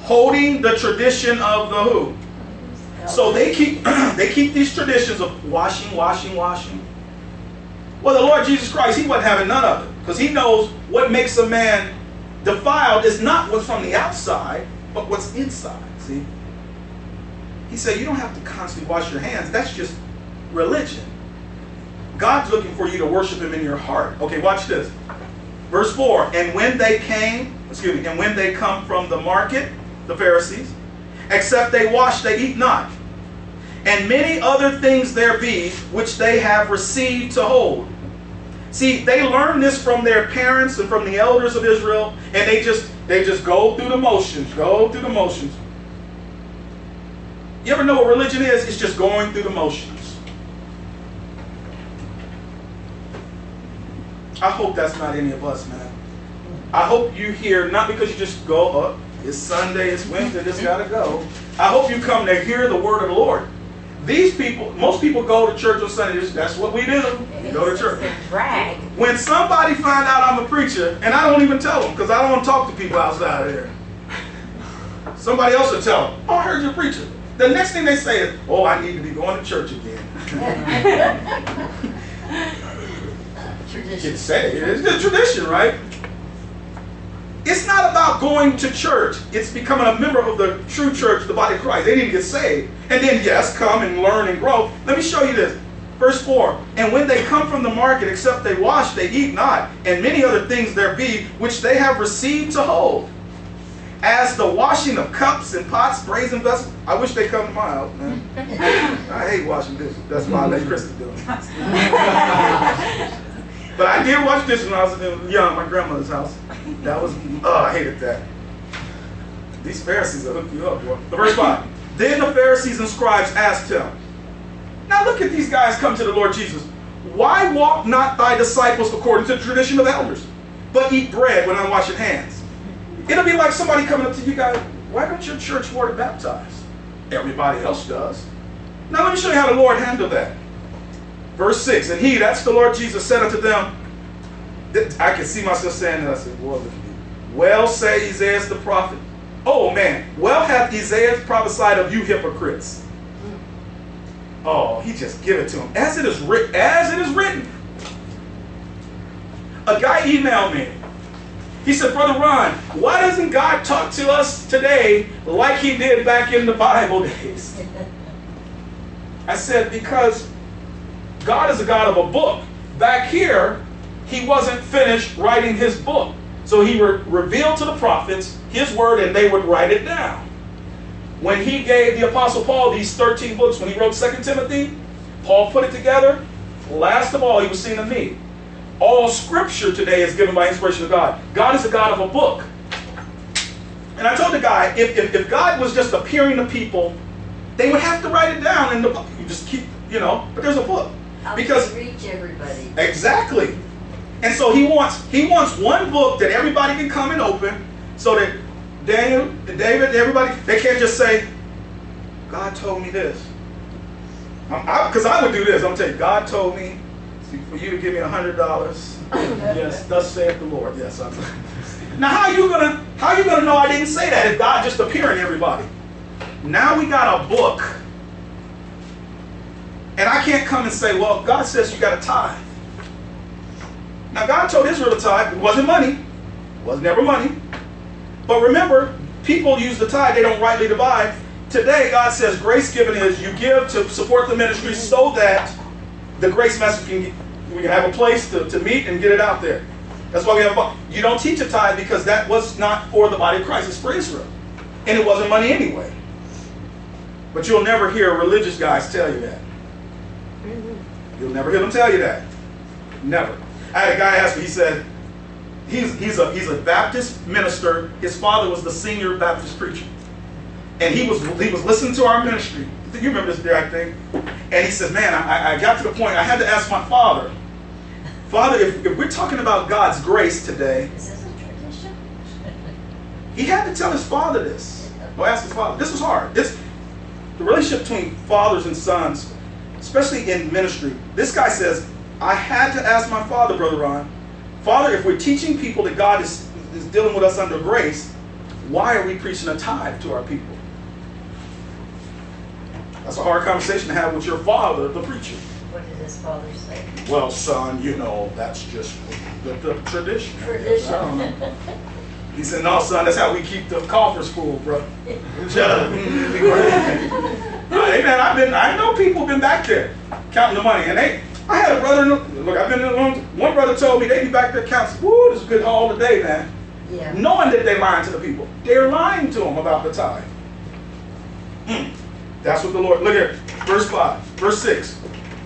holding the tradition of the who? So they keep they keep these traditions of washing, washing, washing. Well, the Lord Jesus Christ, he wasn't having none of it because he knows what makes a man defiled is not what's from the outside, but what's inside. See? He said, You don't have to constantly wash your hands. That's just religion. God's looking for you to worship Him in your heart. Okay, watch this. Verse 4 And when they came, excuse me, and when they come from the market, the Pharisees, except they wash, they eat not. And many other things there be which they have received to hold. See, they learned this from their parents and from the elders of Israel, and they just they just go through the motions, go through the motions. You ever know what religion is? It's just going through the motions. I hope that's not any of us, man. I hope you hear, not because you just go up, it's Sunday, it's Wednesday, this gotta go. I hope you come to hear the word of the Lord. These people, most people go to church on Sunday, that's what we do. We go to church. Drag. When somebody find out I'm a preacher, and I don't even tell them, because I don't want to talk to people outside of here. Somebody else will tell them, oh, I heard you're a preacher. The next thing they say is, oh, I need to be going to church again. Tradition. Kids say it. It's the tradition, right? It's not about going to church. It's becoming a member of the true church, the body of Christ. They need to get saved. And then, yes, come and learn and grow. Let me show you this. Verse 4 And when they come from the market, except they wash, they eat not, and many other things there be, which they have received to hold. As the washing of cups and pots, brazen vessels. I wish they come to my house, man. I hate washing dishes. That's why I let Krista do it. But I did watch this when I was young, my grandmother's house. That was, oh, I hated that. These Pharisees will hook you up, boy. The verse 5. Then the Pharisees and scribes asked him, Now look at these guys come to the Lord Jesus. Why walk not thy disciples according to the tradition of elders, but eat bread when I'm washing hands? It'll be like somebody coming up to you guys, why don't your church water baptize? Everybody else does. Now let me show you how the Lord handled that. Verse 6, and he, that's the Lord Jesus, said unto them, th- I can see myself saying that. I said, you. Well say Isaiah the prophet. Oh man, well hath Isaiah prophesied of you hypocrites. Oh, he just give it to him. As it is written, as it is written. A guy emailed me. He said, Brother Ron, why doesn't God talk to us today like he did back in the Bible days? I said, because God is a God of a book. Back here, he wasn't finished writing his book. So he re- revealed to the prophets his word and they would write it down. When he gave the Apostle Paul these 13 books, when he wrote 2 Timothy, Paul put it together. Last of all, he was seen to me. All scripture today is given by inspiration of God. God is a God of a book. And I told the guy, if, if, if God was just appearing to people, they would have to write it down in the. You just keep, you know, but there's a book. How Because to reach everybody. Exactly. And so he wants he wants one book that everybody can come and open so that Daniel, David, everybody, they can't just say, God told me this. Because I, would do this. I'm going to tell you, God told me for you to give me a hundred dollars. yes, thus saith the Lord. Yes, I'm. Now how you gonna how you gonna know I didn't say that if God just appearing to everybody? Now we got a book, and I can't come and say, well, God says you got to tithe. Now God told Israel to tithe. It wasn't money. It was never money. But remember, people use the tithe, they don't rightly divide. Today, God says grace given is you give to support the ministry so that the grace message can get, we can have a place to, to meet and get it out there. That's why we have a, you don't teach a tithe because that was not for the body of Christ, it's for Israel. And it wasn't money anyway. But you'll never hear religious guys tell you that. You'll never hear them tell you that. Never. I had a guy ask me, he said, he's, he's, a, he's a Baptist minister. His father was the senior Baptist preacher. And he was, he was listening to our ministry. You remember this, I think. And he said, man, I, I got to the point, I had to ask my father, Father, if, if we're talking about God's grace today, Is this tradition? he had to tell his father this. Or ask his father. This was hard. This the relationship between fathers and sons, especially in ministry. This guy says, I had to ask my father, Brother Ron, Father, if we're teaching people that God is, is dealing with us under grace, why are we preaching a tithe to our people? That's a hard conversation to have with your father, the preacher. What did his father say? Well, son, you know, that's just the, the tradition. I guess. I don't know. Tradition. He said, no, son, that's how we keep the coffers full, bro. Shut up. Hey, man, I've been, I know people been back there counting the money. And they, I had a brother, look, I've been in a long, one brother told me they be back there counting, woo, this is a good haul today, man. Yeah. Knowing that they're lying to the people. They're lying to them about the tithe. Hmm. That's what the Lord, look here, verse 5, verse 6.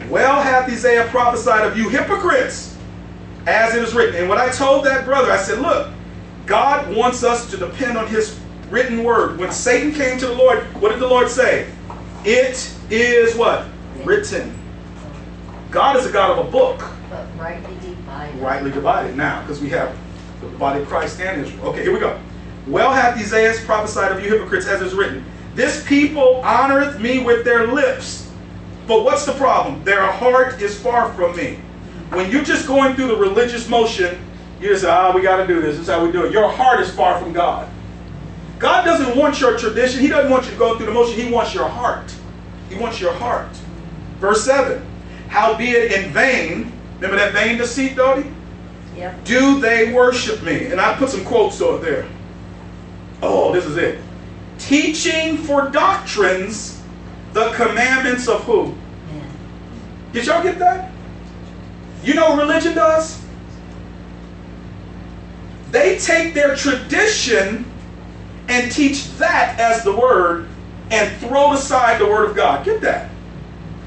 Well hath Isaiah prophesied of you hypocrites, as it is written. And when I told that brother, I said, look, God wants us to depend on his written word. When Satan came to the Lord, what did the Lord say? It is what? Written. God is a God of a book, But rightly divided. rightly divided now, because we have the body of Christ and Israel. Okay, here we go. Well hath Isaiah prophesied of you hypocrites, as is written. This people honoreth me with their lips. But what's the problem? Their heart is far from me. When you're just going through the religious motion, you just say, ah, we got to do this. This is how we do it. Your heart is far from God. God doesn't want your tradition. He doesn't want you to go through the motion. He wants your heart. He wants your heart. Verse 7. Howbeit in vain, remember that vain deceit, Dodie? Yep. Do they worship me? And I put some quotes on there. Oh, this is it. Teaching for doctrines the commandments of who? Man. Did y'all get that? You know what religion does? They take their tradition and teach that as the word and throw aside the word of God. Get that?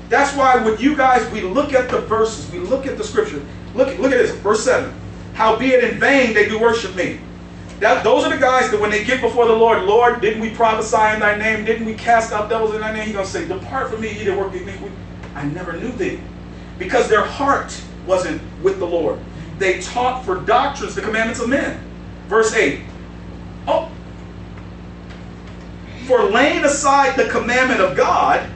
That's why when you guys, we look at the verses, we look at the scripture. Look, look at this, verse 7. Howbeit in vain they do worship me. That, those are the guys that when they get before the Lord, Lord, didn't we prophesy in thy name? Didn't we cast out devils in thy name? He's going to say, Depart from me, ye that work iniquity. I never knew thee. Because their heart wasn't with the Lord. They taught for doctrines the commandments of men. Verse 8. Oh. For laying aside the commandment of God,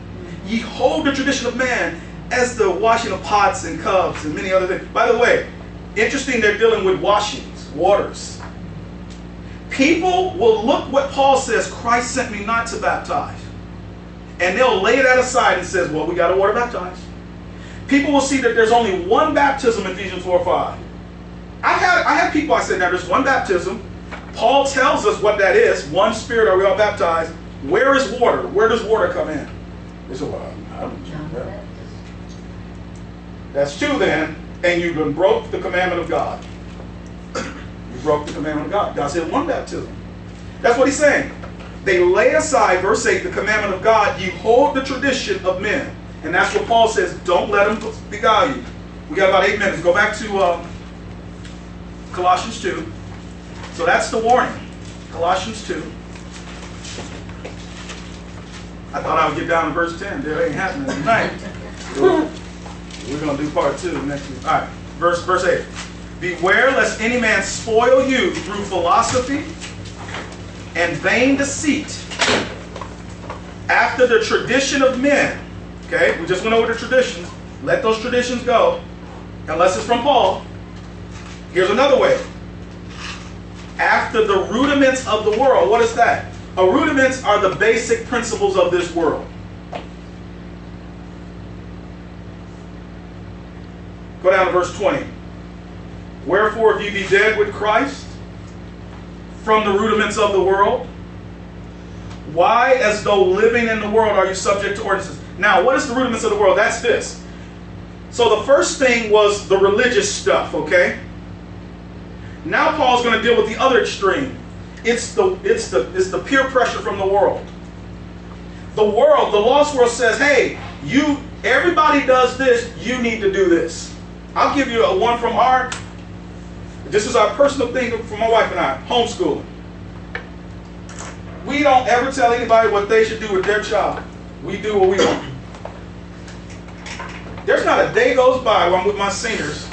ye hold the tradition of man as the washing of pots and cups and many other things. By the way, interesting they're dealing with washings, waters. People will look what Paul says, Christ sent me not to baptize. And they'll lay that aside and says, well, we got to water baptize. People will see that there's only one baptism in Ephesians 4 5. I had, I had people, I said, now there's one baptism. Paul tells us what that is. One spirit are we all baptized. Where is water? Where does water come in? They said, well, I don't know. That's two then, and you done broke the commandment of God. You broke the commandment of God. God said one baptism. That's what he's saying. They lay aside, verse 8, the commandment of God. You hold the tradition of men. And that's what Paul says. Don't let them beguile you. We got about eight minutes. Go back to um, Colossians 2. So that's the warning. Colossians 2. I thought I would get down to verse 10. That ain't happening tonight. We're going to do part two next week. All right. Verse, verse 8. Beware lest any man spoil you through philosophy and vain deceit after the tradition of men. Okay, we just went over the traditions. Let those traditions go, unless it's from Paul. Here's another way. After the rudiments of the world. What is that? A rudiments are the basic principles of this world. Go down to verse 20. Wherefore, if you be dead with Christ from the rudiments of the world, why, as though living in the world, are you subject to ordinances? Now, what is the rudiments of the world? That's this. So the first thing was the religious stuff, okay? Now Paul's going to deal with the other extreme. It's the it's the it's the peer pressure from the world. The world, the lost world says, "Hey, you everybody does this, you need to do this." I'll give you a one from our this is our personal thing for my wife and I, homeschooling. We don't ever tell anybody what they should do with their child. We do what we want. There's not a day goes by when I'm with my seniors,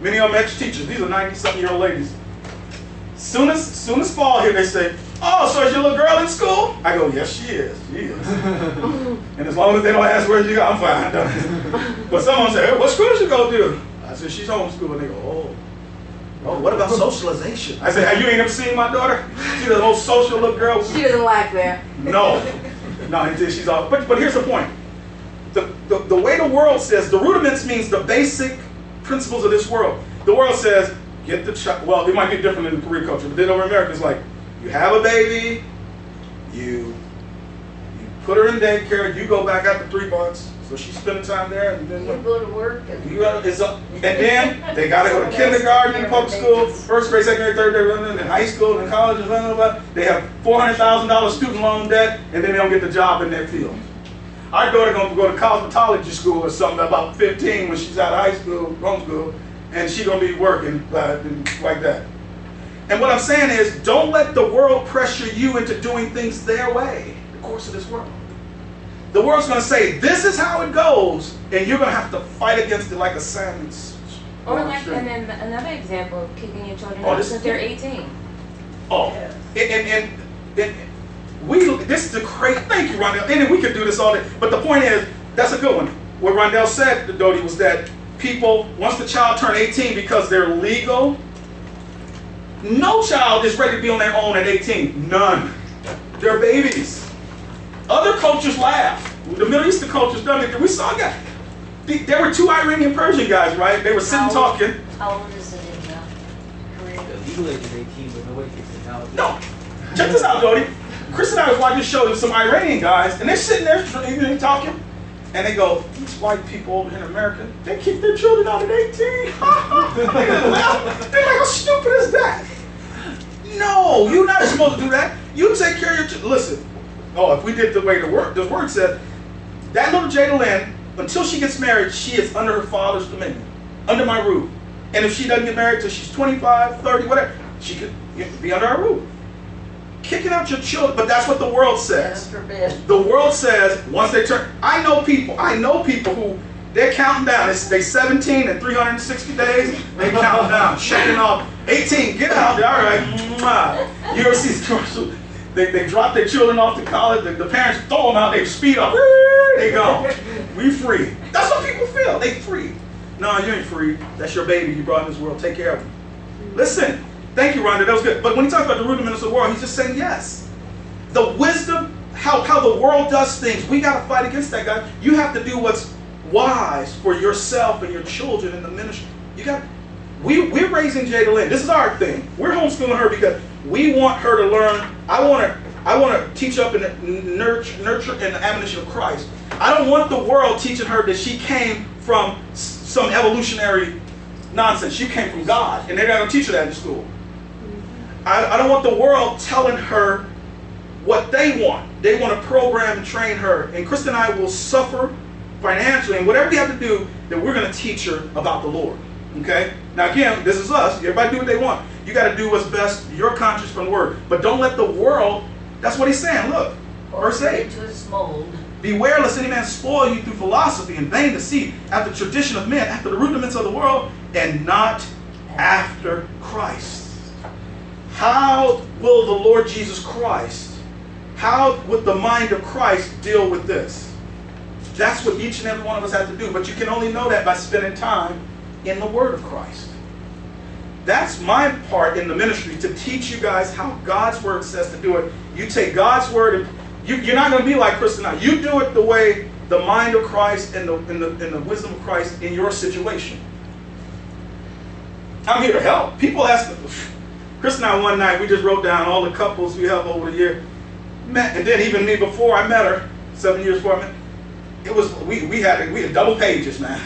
many of them ex-teachers. These are 90-something-year-old ladies. Soon as soon as fall here, they say, "Oh, so is your little girl in school?" I go, "Yes, she is. She is." and as long as they don't ask where she go, I'm fine. but someone say, hey, "What school she go to?" I said, "She's homeschooled." And they go, "Oh." Oh, what about socialization? I said, have you ain't ever seen my daughter? She's the most social little girl. She doesn't like that. No. No, she's all, but, but here's the point. The, the, the way the world says, the rudiments means the basic principles of this world. The world says, get the child, well, it might be different in the Korean culture, but then over America, it's like, you have a baby, you, you put her in daycare, you go back after three months, so she's spending time there, and then You go to work and. you gotta, it's up, and then they gotta go to kindergarten, public school, first grade, second grade, third grade, and then high school, and college, and blah, blah, blah. They have four hundred thousand dollars student loan debt, and then they don't get the job in their field. Our daughter gonna go to cosmetology school or something about fifteen when she's out of high school, homeschool, and she gonna be working like that. And what I'm saying is, don't let the world pressure you into doing things their way, the course of this world. The world's going to say, this is how it goes, and you're going to have to fight against it like a salmon. Or like, and then another example of kicking your children Oh, out this- since they're 18. Oh, and, and, and, and we, this is a great, thank you, Rondell. And we could do this all day. But the point is, that's a good one. What Rondell said, Dodie, was that people, once the child turn 18 because they're legal, no child is ready to be on their own at 18. None. They're babies. Other cultures laugh. The Middle Eastern cultures done it. We saw that. There were two Iranian Persian guys, right? They were sitting How- talking. How old is it in uh, Korea? The legal age is 18, but nobody takes it now. No. Check this out, Jody. Chris and I was watching a show with some Iranian guys, and they're sitting there drinking, talking, and they go, these white people over in America, they kick their children out at 18. they're like, how stupid is that? No, you're not supposed to do that. You take care of your children. Listen, oh, if we did the way the word, the word said, that little Jada Lynn, until she gets married, she is under her father's dominion, under my roof. And if she doesn't get married till she's 25, 30, whatever, she could be under our roof. Kicking out your children, but that's what the world says. The world says once they turn, I know people, I know people who they're counting down. It's they 17 and 360 days. They counting down, shaking off. 18, get out there. All right. Mwah. You ever see these commercials? They, they drop their children off to college. The, the parents throw them out. They speed up. They go. We free. That's what people feel. They free. No, you ain't free. That's your baby you brought in this world. Take care of him. Listen. Thank you, Rhonda. That was good. But when he talks about the rudiments of the world, he's just saying yes. The wisdom, how, how the world does things, we got to fight against that, guy. You have to do what's wise for yourself and your children in the ministry. You got. We we're raising Jada Lynn. This is our thing. We're homeschooling her because we want her to learn. I want to. I want to teach up and nurture, nurture and the admonition of Christ. I don't want the world teaching her that she came from some evolutionary nonsense. She came from God, and they're not going to teach her that in school. I, I don't want the world telling her what they want. They want to program and train her. And Krista and I will suffer financially and whatever we have to do that we're going to teach her about the Lord. Okay? Now again, this is us. Everybody do what they want. You got to do what's best, your conscience from the word. But don't let the world, that's what he's saying. Look, verse 8. Into his mold. Beware lest any man spoil you through philosophy and vain deceit, after tradition of men, after the rudiments of the world, and not after Christ. How will the Lord Jesus Christ, how would the mind of Christ deal with this? That's what each and every one of us have to do, but you can only know that by spending time in the Word of Christ. That's my part in the ministry to teach you guys how God's Word says to do it. You take God's Word and you, you're not going to be like Krista and I. You do it the way the mind of Christ and the, and, the, and the wisdom of Christ in your situation. I'm here to help. People ask, Krista and I one night, we just wrote down all the couples we have over the year. Met, and then even me before I met her, seven years before I met, it was, we, we had, we had double pages, man.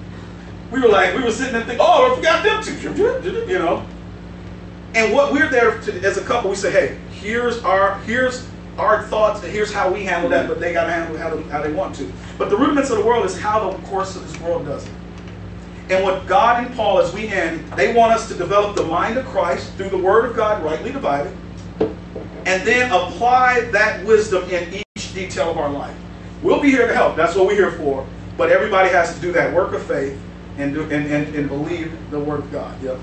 we were like, we were sitting there thinking, oh, I forgot them two, you know. And what we're there to, as a couple, we say, hey, here's our, here's our thoughts, and here's how we handle that, but they got to handle how, how they want to. But the rudiments of the world is how the course of this world does it. And what God and Paul, as we end, they want us to develop the mind of Christ through the Word of God, rightly divided, and then apply that wisdom in each detail of our life. We'll be here to help. That's what we're here for. But everybody has to do that work of faith and do and, and, and believe the Word of God. Yep.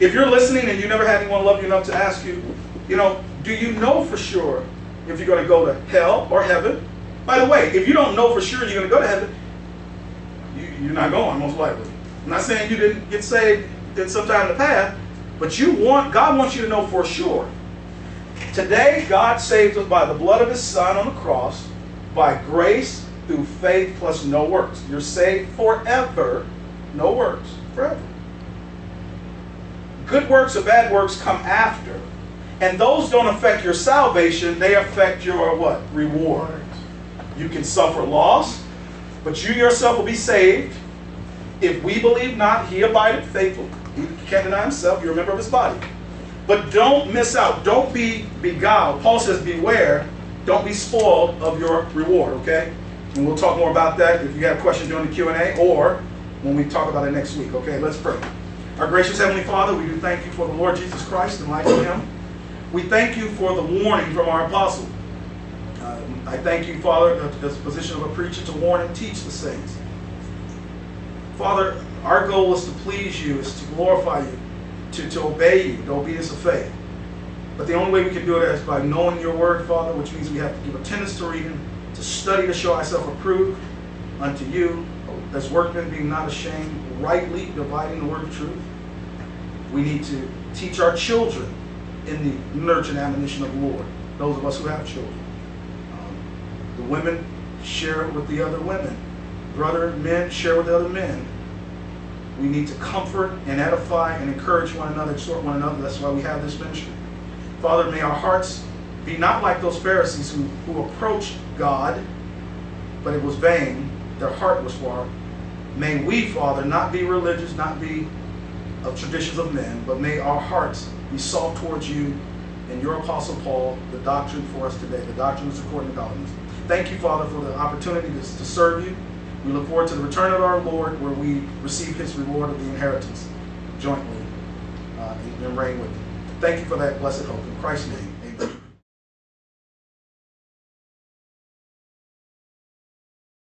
If you're listening and you never had anyone love you enough to ask you, you know, do you know for sure if you're going to go to hell or heaven? By the way, if you don't know for sure you're going to go to heaven, you, you're not going, most likely. I'm not saying you didn't get saved in some time in the past, but you want God wants you to know for sure. Today, God saves us by the blood of His Son on the cross, by grace through faith plus no works. You're saved forever, no works, forever. Good works or bad works come after, and those don't affect your salvation; they affect your what? Reward. You can suffer loss, but you yourself will be saved. If we believe not, he abideth faithful. He can't deny himself. You're a member of his body. But don't miss out. Don't be beguiled. Paul says, beware. Don't be spoiled of your reward, okay? And we'll talk more about that if you have questions during the Q&A or when we talk about it next week, okay? Let's pray. Our gracious Heavenly Father, we do thank you for the Lord Jesus Christ and life in him. We thank you for the warning from our apostle. Uh, I thank you, Father, that this position of a preacher to warn and teach the saints. Father, our goal is to please you, is to glorify you, to, to obey you, the obedience of faith. But the only way we can do it is by knowing your word, Father, which means we have to give attendance to reading, to study to show ourselves approved unto you, as workmen being not ashamed, rightly dividing the word of truth. We need to teach our children in the nurture and admonition of the Lord, those of us who have children. Um, the women share it with the other women. Brother, men share with the other men. We need to comfort and edify and encourage one another, exhort one another. That's why we have this ministry. Father, may our hearts be not like those Pharisees who, who approached God, but it was vain. Their heart was far. May we, Father, not be religious, not be of traditions of men, but may our hearts be soft towards you and your Apostle Paul, the doctrine for us today. The doctrine is according to godliness. Thank you, Father, for the opportunity to, to serve you. We look forward to the return of our Lord where we receive his reward of the inheritance jointly uh, and reign with him. Thank you for that blessed hope. In Christ's name,